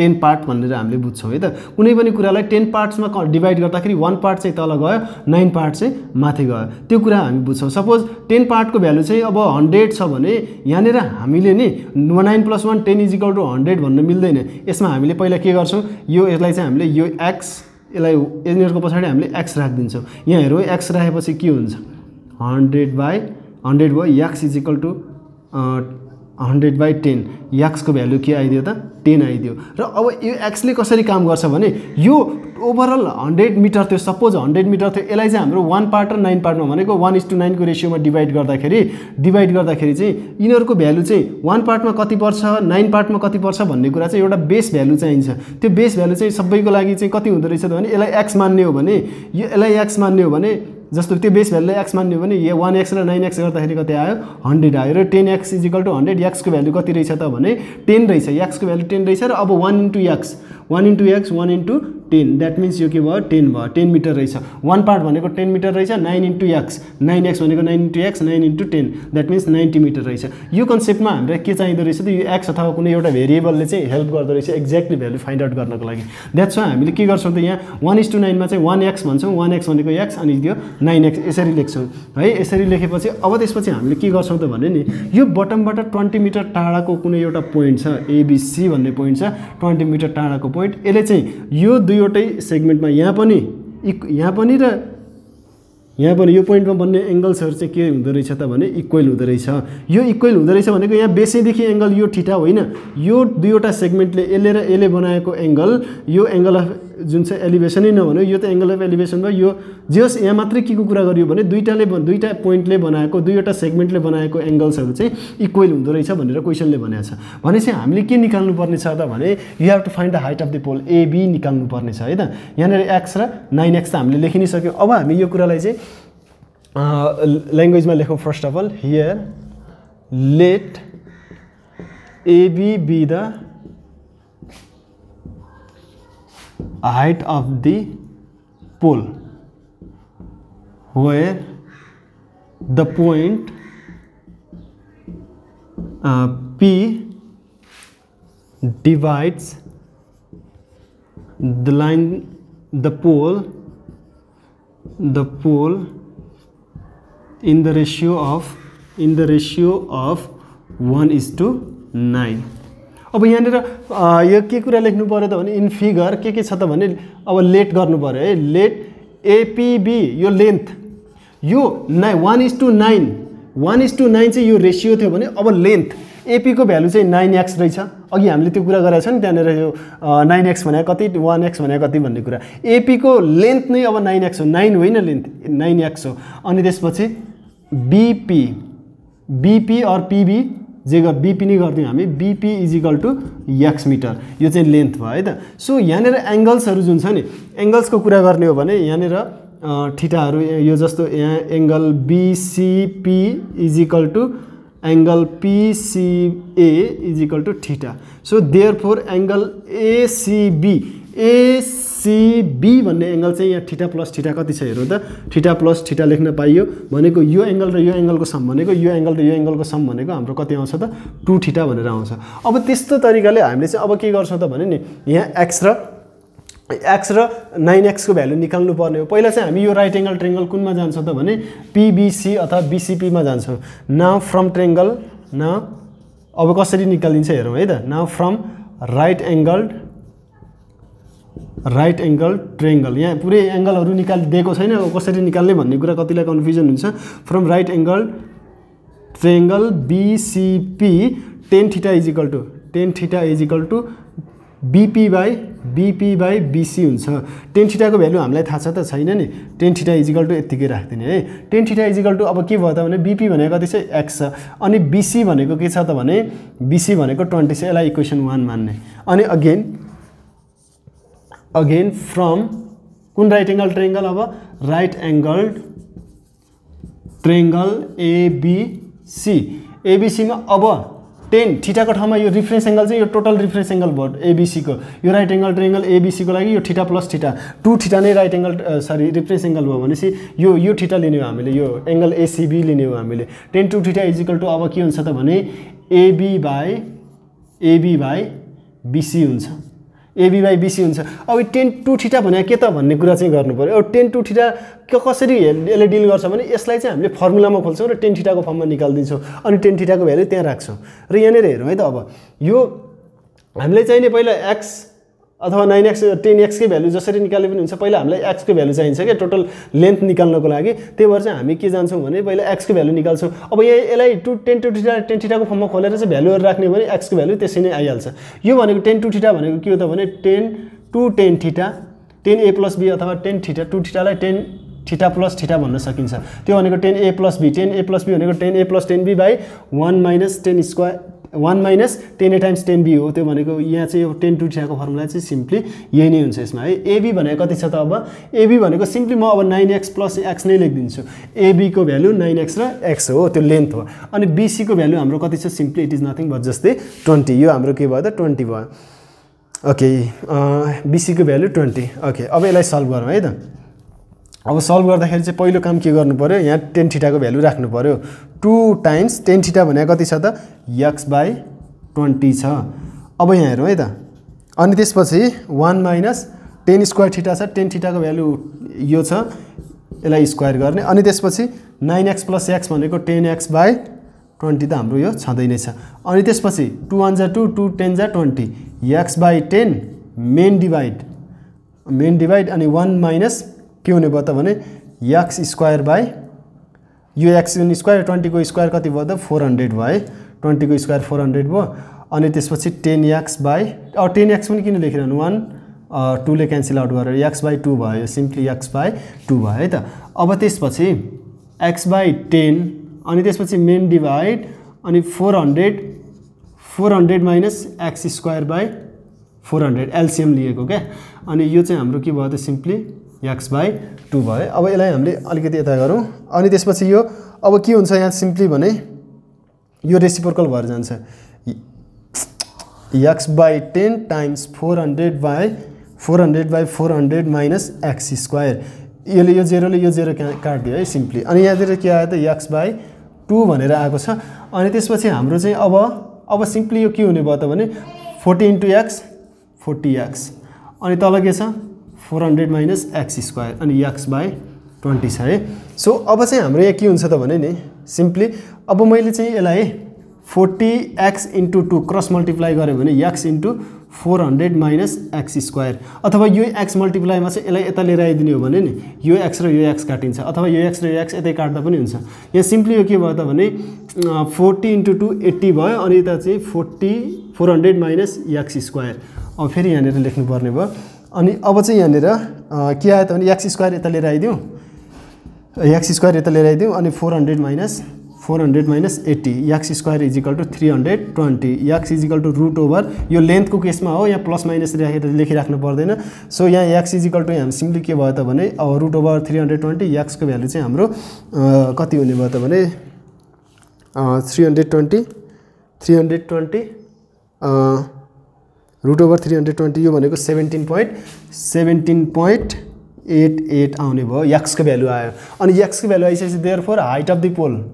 S1: ten part भनेर हामीले बुझ्छौँ है त? कुनै पनि कुरालाई टेन पार्ट्समा डिभाइड गर्दाखेरि वान पार्ट चाहिँ तल गयो नाइन पार्ट चाहिँ माथि गयो। त्यो कुरा हामी बुझ्छौँ। सपोज टेन पार्टको भ्यालु चाहिँ अब हन्ड्रेड छ भने यहाँनिर हामीले नि nine plus one ten equal to hundred भन्न मिल्दैन। यसमा हामीले पहिला के गर्छौँ? यो यसलाई चाहिँ हामीले यो एक्स यसलाई यिनीहरूको पछाडि हामीले एक्स राखिदिन्छौँ। यहाँ हेरौँ एक्स राखेपछि के हुन्छ? हन्ड्रेड बाई हन्ड्रेड भयो X is equal to hundred by ten. एक्सको value के आइदियो त? टेन आइदियो। र अब यो एक्सले कसरी काम गर्छ भने यो ओभरअल हन्ड्रेड मिटर थियो सपोज हन्ड्रेड मिटर थियो यसलाई चाहिँ हाम्रो वान पार्ट र नाइन पार्टमा भनेको वान इस टू नाइनको रेसियोमा डिभाइड गर्दाखेरि डिभाइड गर्दाखेरि चाहिँ यिनीहरूको भ्यालु चाहिँ वान पार्टमा कति पर्छ नाइन पार्टमा कति पर्छ भन्ने कुरा चाहिँ एउटा बेस भ्यालु चाहिन्छ। त्यो बेस भ्यालु चाहिँ सबैको लागि चाहिँ कति हुँदो रहेछ भने यसलाई एक्स मान्ने हो भने यो यसलाई एक्स मान्ने हो भने जस्तो त्यो बेस भ्यालुलाई एक्स मान्ने हो भने यो वान एक्स र नाइन एक्स गर्दाखेरि कति आयो? हन्ड्रेड आयो र ten x equal to hundred एक्सको value कति रहेछ त भने टेन रहेछ। एक्सको भ्यालु टेन रहेछ र अब one into x one into x one into ten that means यो के भयो टेन भयो टेन मिटर रहेछ वान पार्ट भनेको टेन मिटर रहेछ nine into x nine x भनेको nine into x nine into ten that means ninety metre रहेछ यो कन्सेप्टमा हामीलाई के चाहिँदो रहेछ त? यो एक्स अथवा कुनै एउटा भेरिएबलले चाहिँ हेल्प गर्दो रहेछ एक्ज्याक्टली भ्यालु फाइन्ड आउट गर्नको लागि. द्याट्स वाइ हामीले के गर्छौँ त यहाँ? वान इस टू नाइनमा चाहिँ वान एक्स भन्छौँ। वान एक्स भनेको एक्स अनि त्यो नाइन एक्स यसरी लेख्छौँ। है यसरी लेखेपछि अब त्यसपछि हामीले के गर्छौँ त भने नि यो बटमबाट ट्वेन्टी मिटर टाढाको कुनै एउटा पोइन्ट छ एबिसी भन्ने पोइन्ट छ ट्वेन्टी मिटर टाढाको पोइन्ट यसले चाहिँ यो दुईवटै सेगमेन्टमा यहाँ पनि इक् यहाँ पनि र यहाँ पनि यो पोइन्टमा बन्ने एङ्गल्सहरू चाहिँ के हुँदो रहेछ त भने इक्वेल हुँदो रहेछ। यो इक्वेल हुँदो रहेछ भनेको यहाँ बेसीदेखि एङ्गल यो ठिटा होइन। यो दुईवटा सेगमेन्टले यसले र यसले बनाएको एङ्गल यो एङ्गल अफ जुन चाहिँ एलिभेसनै नभन्यो यो त एङ्गल अफ एलिभेसन भयो। यो जे होस् यहाँ मात्रै के को कुरा गरियो भने दुईवटाले दुईवटा पोइन्टले बनाएको दुईवटा सेगमेन्टले बनाएको एङ्गल्सहरू चाहिँ इक्वेल हुँदो रहेछ भनेर क्वेसनले भनेको छ। भनेपछि हामीले के निकाल्नु पर्ने छ त भने you have to find the height of the pole AB निकाल्नु पर्ने छ है त? यहाँनिर एक्स र नाइन एक्स त हामीले लेखि नै सक्यौँ। अब हामी यो कुरालाई चाहिँ ल्याङ्ग्वेजमा लेखौँ first of all here let AB be the height of the pole where the point uh, P divides the line the pole the pole in the ratio of in the ratio of 1 is to 9 अब यहाँनिर यो के कुरा लेख्नु पऱ्यो त भने in figure के के छ त भने अब लेट गर्नु पऱ्यो है। लेट एपिबी यो लेन्थ यो नाइ one is to nine one is to nine चाहिँ यो रेसियो थियो भने अब लेन्थ एपीको भ्यालु चाहिँ नाइन एक्स रहेछ। अघि हामीले त्यो कुरा गरेको छ नि त्यहाँनिर यो नाइन एक्स भने कति वान एक्स भने कति भन्ने कुरा। एपीको लेन्थ नै अब नाइन एक्स हो। नाइन होइन लेन्थ नाइन एक्स हो। अनि त्यसपछि बिपी बिपी अर पिबी जे गर बिपी नै गरिदिउँ हामी BP equal to x metre यो चाहिँ लेन्थ भयो है त? सो यहाँनिर एङ्गल्सहरू जुन छ नि एङ्गल्सको कुरा गर्ने हो भने यहाँनिर ठिटाहरू यो जस्तो यहाँ angle BCP equal to angle PCA equal to theta so therefore angle ACB ACB भन्ने एङ्गल चाहिँ यहाँ ठिटा प्लस ठिटा कति छ हेरौँ त? ठिटा प्लस ठिटा लेख्न पाइयो। भनेको यो एङ्गल र यो एङ्गलको सम भनेको यो एङ्गल र यो एङ्गलको सम भनेको हाम्रो कति आउँछ त? टु ठिटा भनेर आउँछ। अब त्यस्तो तरिकाले हामीले चाहिँ अब के गर्छौँ त भने नि यहाँ एक्स र एक्स र नाइन एक्सको भ्यालु निकाल्नु पर्ने हो। पहिला चाहिँ हामी यो राइट एङ्गल ट्रेङ्गल कुनमा जान्छौँ त भने पिबिसी अथवा बिसिपीमा जान्छौँ। नाउ फ्रम ट्रेङ्गल न अब कसरी निकालिन्छ हेरौँ है त? Now from right angle right angle triangle यहाँ पुरै एङ्गलहरू निकालिदिएको छैन कसरी निकाल्ने भन्ने कुरा कतिलाई कन्फ्युजन हुन्छ। From right angle triangle BCP tan theta is equal to tan theta is equal to BP by BP by BC हुन्छ। टेन थिटाको भ्यालु हामीलाई थाहा छ त छैन नि। टेन थिटा इजिकल टु यत्तिकै राखिदिने है। टेन थिटा इजिकल टु अब के भयो त भने बिपी भनेको कति छ एक्स छ। अनि बिसी भनेको के छ त भने बिसी भनेको ट्वेन्टी छ। यसलाई इक्वेसन वान मान्ने। अनि अगेन अगेन फ्रम कुन राइट एङ्गल ट्रेङ्गल अब राइट एङ्गल ट्रेङ्गल एबिसी एबिसीमा अब टेन ठिटाको ठाउँमा यो रिफरेन्स एङ्गल चाहिँ यो टोटल रिफरेन्स एङ्गल भयो एबिसीको यो राइट एङ्गल ट्रेङ्गल एबिसीको लागि यो ठिटा प्लस ठिटा टु ठिटा नै right angle sorry reference angle भयो भनेपछि यो यो ठिटा लिने हो हामीले यो एङ्गल एसिबी लिने हो हामीले। Tan two theta is equal to अब के हुन्छ त भने AB by AB by BC हुन्छ। एबी बाई बिसी हुन्छ। अब टेन टु ठिटा भने के त भन्ने कुरा चाहिँ गर्नु पऱ्यो अब टेन टु ठिटा कसरी यसले डिल गर्छ भने यसलाई चाहिँ हामीले फर्मुलामा खोल्छौँ र टेन ठिटाको फर्ममा निकालिदिन्छौँ अनि टेन ठिटाको भ्यालु त्यहाँ राख्छौँ। र यहाँनिर हेरौँ है त अब यो हामीले चाहिने पहिला एक्स अथवा नाइन एक्स टेन एक्सकै भ्यालु जसरी निकाले पनि हुन्छ पहिला हामीलाई एक्सको भ्यालु चाहिन्छ क्या टोटल लेन्थ निकाल्नको लागि। त्यही भएर चाहिँ हामी के जान्छौँ भने पहिला एक्सको भ्यालु निकाल्छौँ। अब यहाँ यसलाई two tan two theta tan ठिटाको फर्ममा खोलेर चाहिँ भ्यालुहरू राख्ने भने एक्सको भ्यालु त्यसै नै आइहाल्छ। यो भनेको टेन टु ठिटा भनेको के हो त भने tan two tan theta tan A plus B अथवा टेन ठिटा टु ठिटालाई टेन ठिटा प्लस ठिटा भन्न सकिन्छ। त्यो भनेको tan A plus B tan A plus B भनेको tan A plus tan B by one minus tan square one minus tan A times tan B हो त्यो भनेको यहाँ चाहिँ यो टेन टु ठिटाको फर्मुला चाहिँ सिम्पली यही नै हुन्छ यसमा। है एबी भनेको कति छ त अब? एबी भनेको सिम्पली म अब नाइन एक्स प्लस एक्स नै लेखिदिन्छु। एबीको भ्यालु नाइन एक्स र एक्स हो त्यो लेन्थ हो। अनि बिसीको भ्यालु हाम्रो कति छ? Simply it is nothing but जस्तै ट्वेन्टी यो हाम्रो के भयो त? ट्वेन्टी भयो। ओके बिसीको भ्यालु ट्वेन्टी ओके अब यसलाई सल्भ गरौँ है त। अब सल्भ गर्दाखेरि चाहिँ पहिलो काम के गर्नु पऱ्यो यहाँ टेन ठिटाको भ्यालु राख्नु पऱ्यो टु टाइम्स टेन ठिटा भनेको कति छ त? यक्स बाई ट्वेन्टी छ। अब यहाँ हेरौँ है त। अनि त्यसपछि one minus tan square theta छ। टेन ठिटाको भ्यालु यो छ। यसलाई स्क्वायर गर्ने। अनि त्यसपछि नाइन एक्स प्लस एक्स भनेको टेन एक्स बाई ट्वेन्टी त हाम्रो यो छँदै नै छ। अनि त्यसपछि टु वान जा टू टू टेन जा twenty x by ten main divide main divide अनि वान माइनस के हुने भयो त भने एक्स स्क्वायर बाई यो एक्स स्क्वायर ट्वेन्टीको स्क्वायर कति भयो त फोर हन्ड्रेड भयो। है ट्वेन्टीको स्क्वायर फोर हन्ड्रेड भयो। अनि त्यसपछि ten x by ten x पनि किन लेखिरहनु? वान टूले क्यान्सल आउट गरेर एक्स बाई टू भयो। सिम्पली एक्स बाई टू भयो है त। अब त्यसपछि एक्स बाई टेन अनि त्यसपछि मेन डिभाइड अनि four hundred four hundred minus x square by four hundred LCM लिएको क्या? अनि यो चाहिँ हाम्रो के भयो त? सिम्पली एक्स बाई टू भयो। अब यसलाई हामीले अलिकति यता गरौँ। अनि त्यसपछि यो अब के हुन्छ यहाँ सिम्पली भने यो रेसिपोर्कल भएर जान्छ। X by ten times four hundred by four hundred by four hundred minus x square. यसले यो जेरोले यो जेरो काटिदियो है सिम्पली। अनि यहाँतिर के आयो त एक्स बाई टू भनेर आएको छ। अनि त्यसपछि हाम्रो चाहिँ अब अब सिम्पली यो के हुने भयो त भने forty into x forty x अनि तल के छ? Four hundred minus x square अनि एक्स बाई ट्वेन्टी छ है सो अब चाहिँ हाम्रो यहाँ के हुन्छ त भने नि सिम्पली अब मैले चाहिँ यसलाई forty x into two cross multiply गरेँ भने x into four hundred minus x square. अथवा यो एक्स मल्टिप्लाईमा चाहिँ यसलाई यता लिएर आइदिने हो भने नि यो एक्स र यो एक्स काटिन्छ अथवा यो एक्स र यो एक्स यतै काट्दा पनि हुन्छ। यहाँ सिम्पली यो के भयो त भने फोर्टी इन्टु टू एट्टी भयो अनि यता चाहिँ forty four hundred minus x square. अब फेरि यहाँनिर लेख्नुपर्ने भयो। अनि अब चाहिँ यहाँनिर के आयो त भने एक्स स्क्वायर यता लिएर आइदिउँ। एक्स स्क्वायर यता लिएर आइदिउँ अनि four hundred minus four hundred minus eighty. X square equal to three hundred twenty. X equal to root over. यो लेन्थको केसमा हो यहाँ प्लस माइनस राखेर लेखिराख्नु पर्दैन। सो यहाँ एक्स इजिकल टु यहाँ सिम्पली के भयो त भने अब root over three hundred twenty एक्सको value चाहिँ हाम्रो कति हुने भयो त भने three hundred twenty three hundred twenty root over three hundred twenty यो भनेको seventeen point seventeen point eight eight आउने भयो। एक्सको भ्यालु आयो। अनि एक्सको भ्यालु आइसकेपछि therefore height of the pole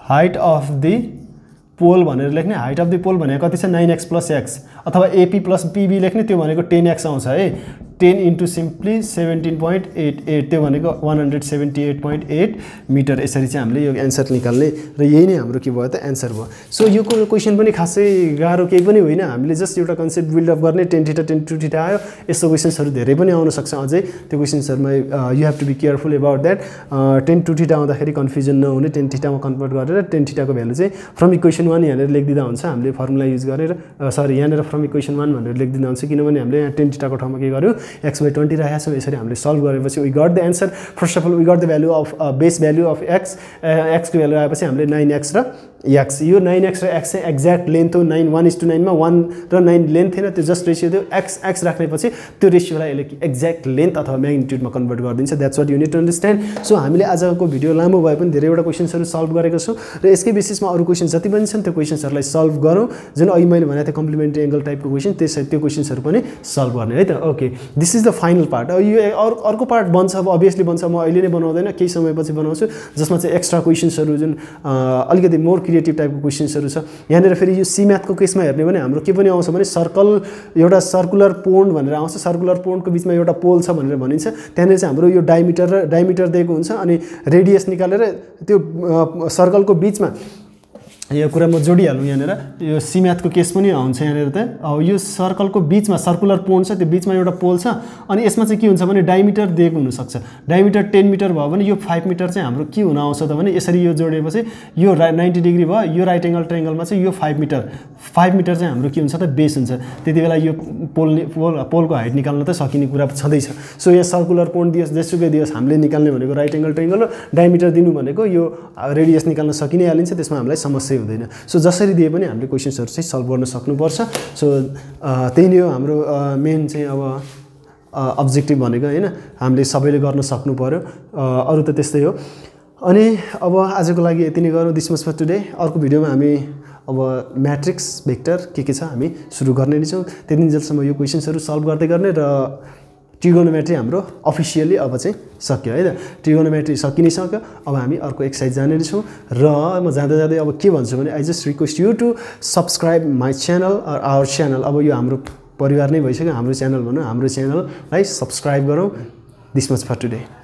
S1: height of the pole भनेर लेख्ने हाइट अफ द पोल भनेको कति छ? नाइन एक्स प्लस एक्स अथवा एपी प्लस पिबी लेख्ने त्यो भनेको टेन एक्स आउँछ है। Ten into simply seventeen point eight eight त्यो भनेको one hundred seventy eight point eight metre यसरी चाहिँ हामीले यो एन्सर निकाल्ने र यही नै हाम्रो के भयो त एन्सर भयो। सो यो क्वेसन पनि खासै गाह्रो केही पनि होइन। हामीले जस्ट एउटा कन्सेप्ट बिल्डअप गर्ने tan theta tan two theta आयो। यस्तो क्वेसन्सहरू धेरै पनि आउन सक्छ अझै। त्यो क्वेसन्सहरूमा you have to be careful about that tan two theta आउँदाखेरि कन्फ्युजन नहुने टेन थिटामा कन्भर्ट गरेर टेन थिटाको भ्यालु चाहिँ फ्रम इक्वेसन वान यहाँनिर लेखिदिँदा हुन्छ। हामीले फर्मुला युज गरेर सरी यहाँनिर फ्रम इक्वेसन वान भनेर लेखिदिँदा हुन्छ। किनभने हामीले यहाँ टेन थिटाको ठाउँमा के गर्यो? एक्स बाई ट्वेन्टी राखेको छौँ यसरी हामीले सल्भ गरेपछि we got the answer first of all we got the value of base value of X एक्सको value आएपछि हामीले नाइन एक्स र एक्स यो नाइन एक्स र एक्स चाहिँ एक्ज्याक्ट लेन्थ हो. नाइन वान इस टू नाइनमा वान र नाइन लेन्थ थिएन त्यो जस्ट रेसियो थियो. एक्स एक्स राख्नेपछि त्यो रेसियोलाई यसले एक्ज्याक्ट लेन्थ अथवा म्याग्निट्युडमा कन्भर्ट गरिदिन्छ. That's what unit understand so हामीले आजको भिडियो लामो भए पनि धेरैवटा क्वेसन्सहरू सल्भ गरेको छौँ र यसकै बेसिसमा अरू क्वेसन जति पनि छन् त्यो क्वेसन्सहरूलाई सल्भ गरौँ। जुन अघि मैले भनेको थिएँ कम्प्लिमेन्ट्री एङ्गल टाइपको क्वेसन त्यस त्यो क्वेसन्सहरू पनि सल्भ गर्ने है त? Okay this is the final part यो अर्को पार्ट बन्छ अब अभियसली बन्छ म अहिले नै बनाउँदैन केही समयपछि बनाउँछु। जसमा चाहिँ एक्स्ट्रा क्वेसन्सहरू जुन अलिकति मोर क्रिएटिभ टाइपको क्वेसन्सहरू छ। यहाँनिर फेरि यो सी केसमा हेर्ने भने हाम्रो के पनि आउँछ भने सर्कल एउटा सर्कुलर पोन्ड भनेर आउँछ। सर्कुलर पोन्डको बिचमा एउटा पोल छ भनेर भनिन्छ। त्यहाँनिर चाहिँ हाम्रो यो डायमिटर र डायमिटर दिएको हुन्छ अनि रेडियस निकालेर त्यो सर्कलको बिचमा यो कुरा म जोडिहालौँ यहाँनिर। यो सिम्याथको केस पनि हुन्छ यहाँनिर त। अब यो सर्कलको बिचमा सर्कुलर पोन छ त्यो बिचमा एउटा पोल छ अनि यसमा चाहिँ के हुन्छ भने डाइमिटर दिएको हुनसक्छ। डाइमिटर टेन मिटर भयो भने यो फाइभ मिटर चाहिँ हाम्रो के हुन आउँछ त भने यसरी यो जोडिएपछि यो रा नाइन्टी डिग्री भयो यो राइट एङ्गल ट्रेङ्गलमा चाहिँ यो फाइभ मिटर फाइभ मिटर चाहिँ हाम्रो के हुन्छ त बेस हुन्छ। त्यति बेला यो पोल पोल पोलको हाइट निकाल्न त सकिने कुरा छँदैछ। सो यहाँ सर्कुलर पोन दियोस् जेसुकै दियोस् हामीले निकाल्ने भनेको राइट एङ्गल ट्रेङ्गल हो। डाइमिटर दिनु भनेको यो रेडियस निकाल्न सकि नै हालिन्छ त्यसमा हामीलाई समस्या हुँदैन। सो जसरी दिए पनि हामीले क्वेसन्सहरू चाहिँ सल्भ गर्न सक्नुपर्छ। सो त्यही नै हो हाम्रो मेन चाहिँ अब अब्जेक्टिभ भनेको होइन? हामीले सबैले गर्न सक्नु पऱ्यो अरू त त्यस्तै हो। अनि अब आजको लागि यति नै गरौँ। दिस फर टुडे अर्को भिडियोमा हामी अब म्याट्रिक्स भेक्टर के के छ हामी सुरु गर्ने नै छौँ। त्यति जेलसम्म यो क्वेसन्सहरू सल्भ गर्दै गर्ने र ट्रिगोनोमेट्री हाम्रो अफिसियल्ली अब चाहिँ सक्यो है त? ट्रिगोनोमेट्री सकि नै सक्यो अब हामी अर्को एक्सर्साइज जाने छौँ। र म जाँदा जाँदै अब के भन्छु भने I just request you to subscribe my channel our channel अब यो हाम्रो परिवार नै भइसक्यो। हाम्रो च्यानल भनौँ हाम्रो च्यानललाई सब्सक्राइब गरौँ। This much for today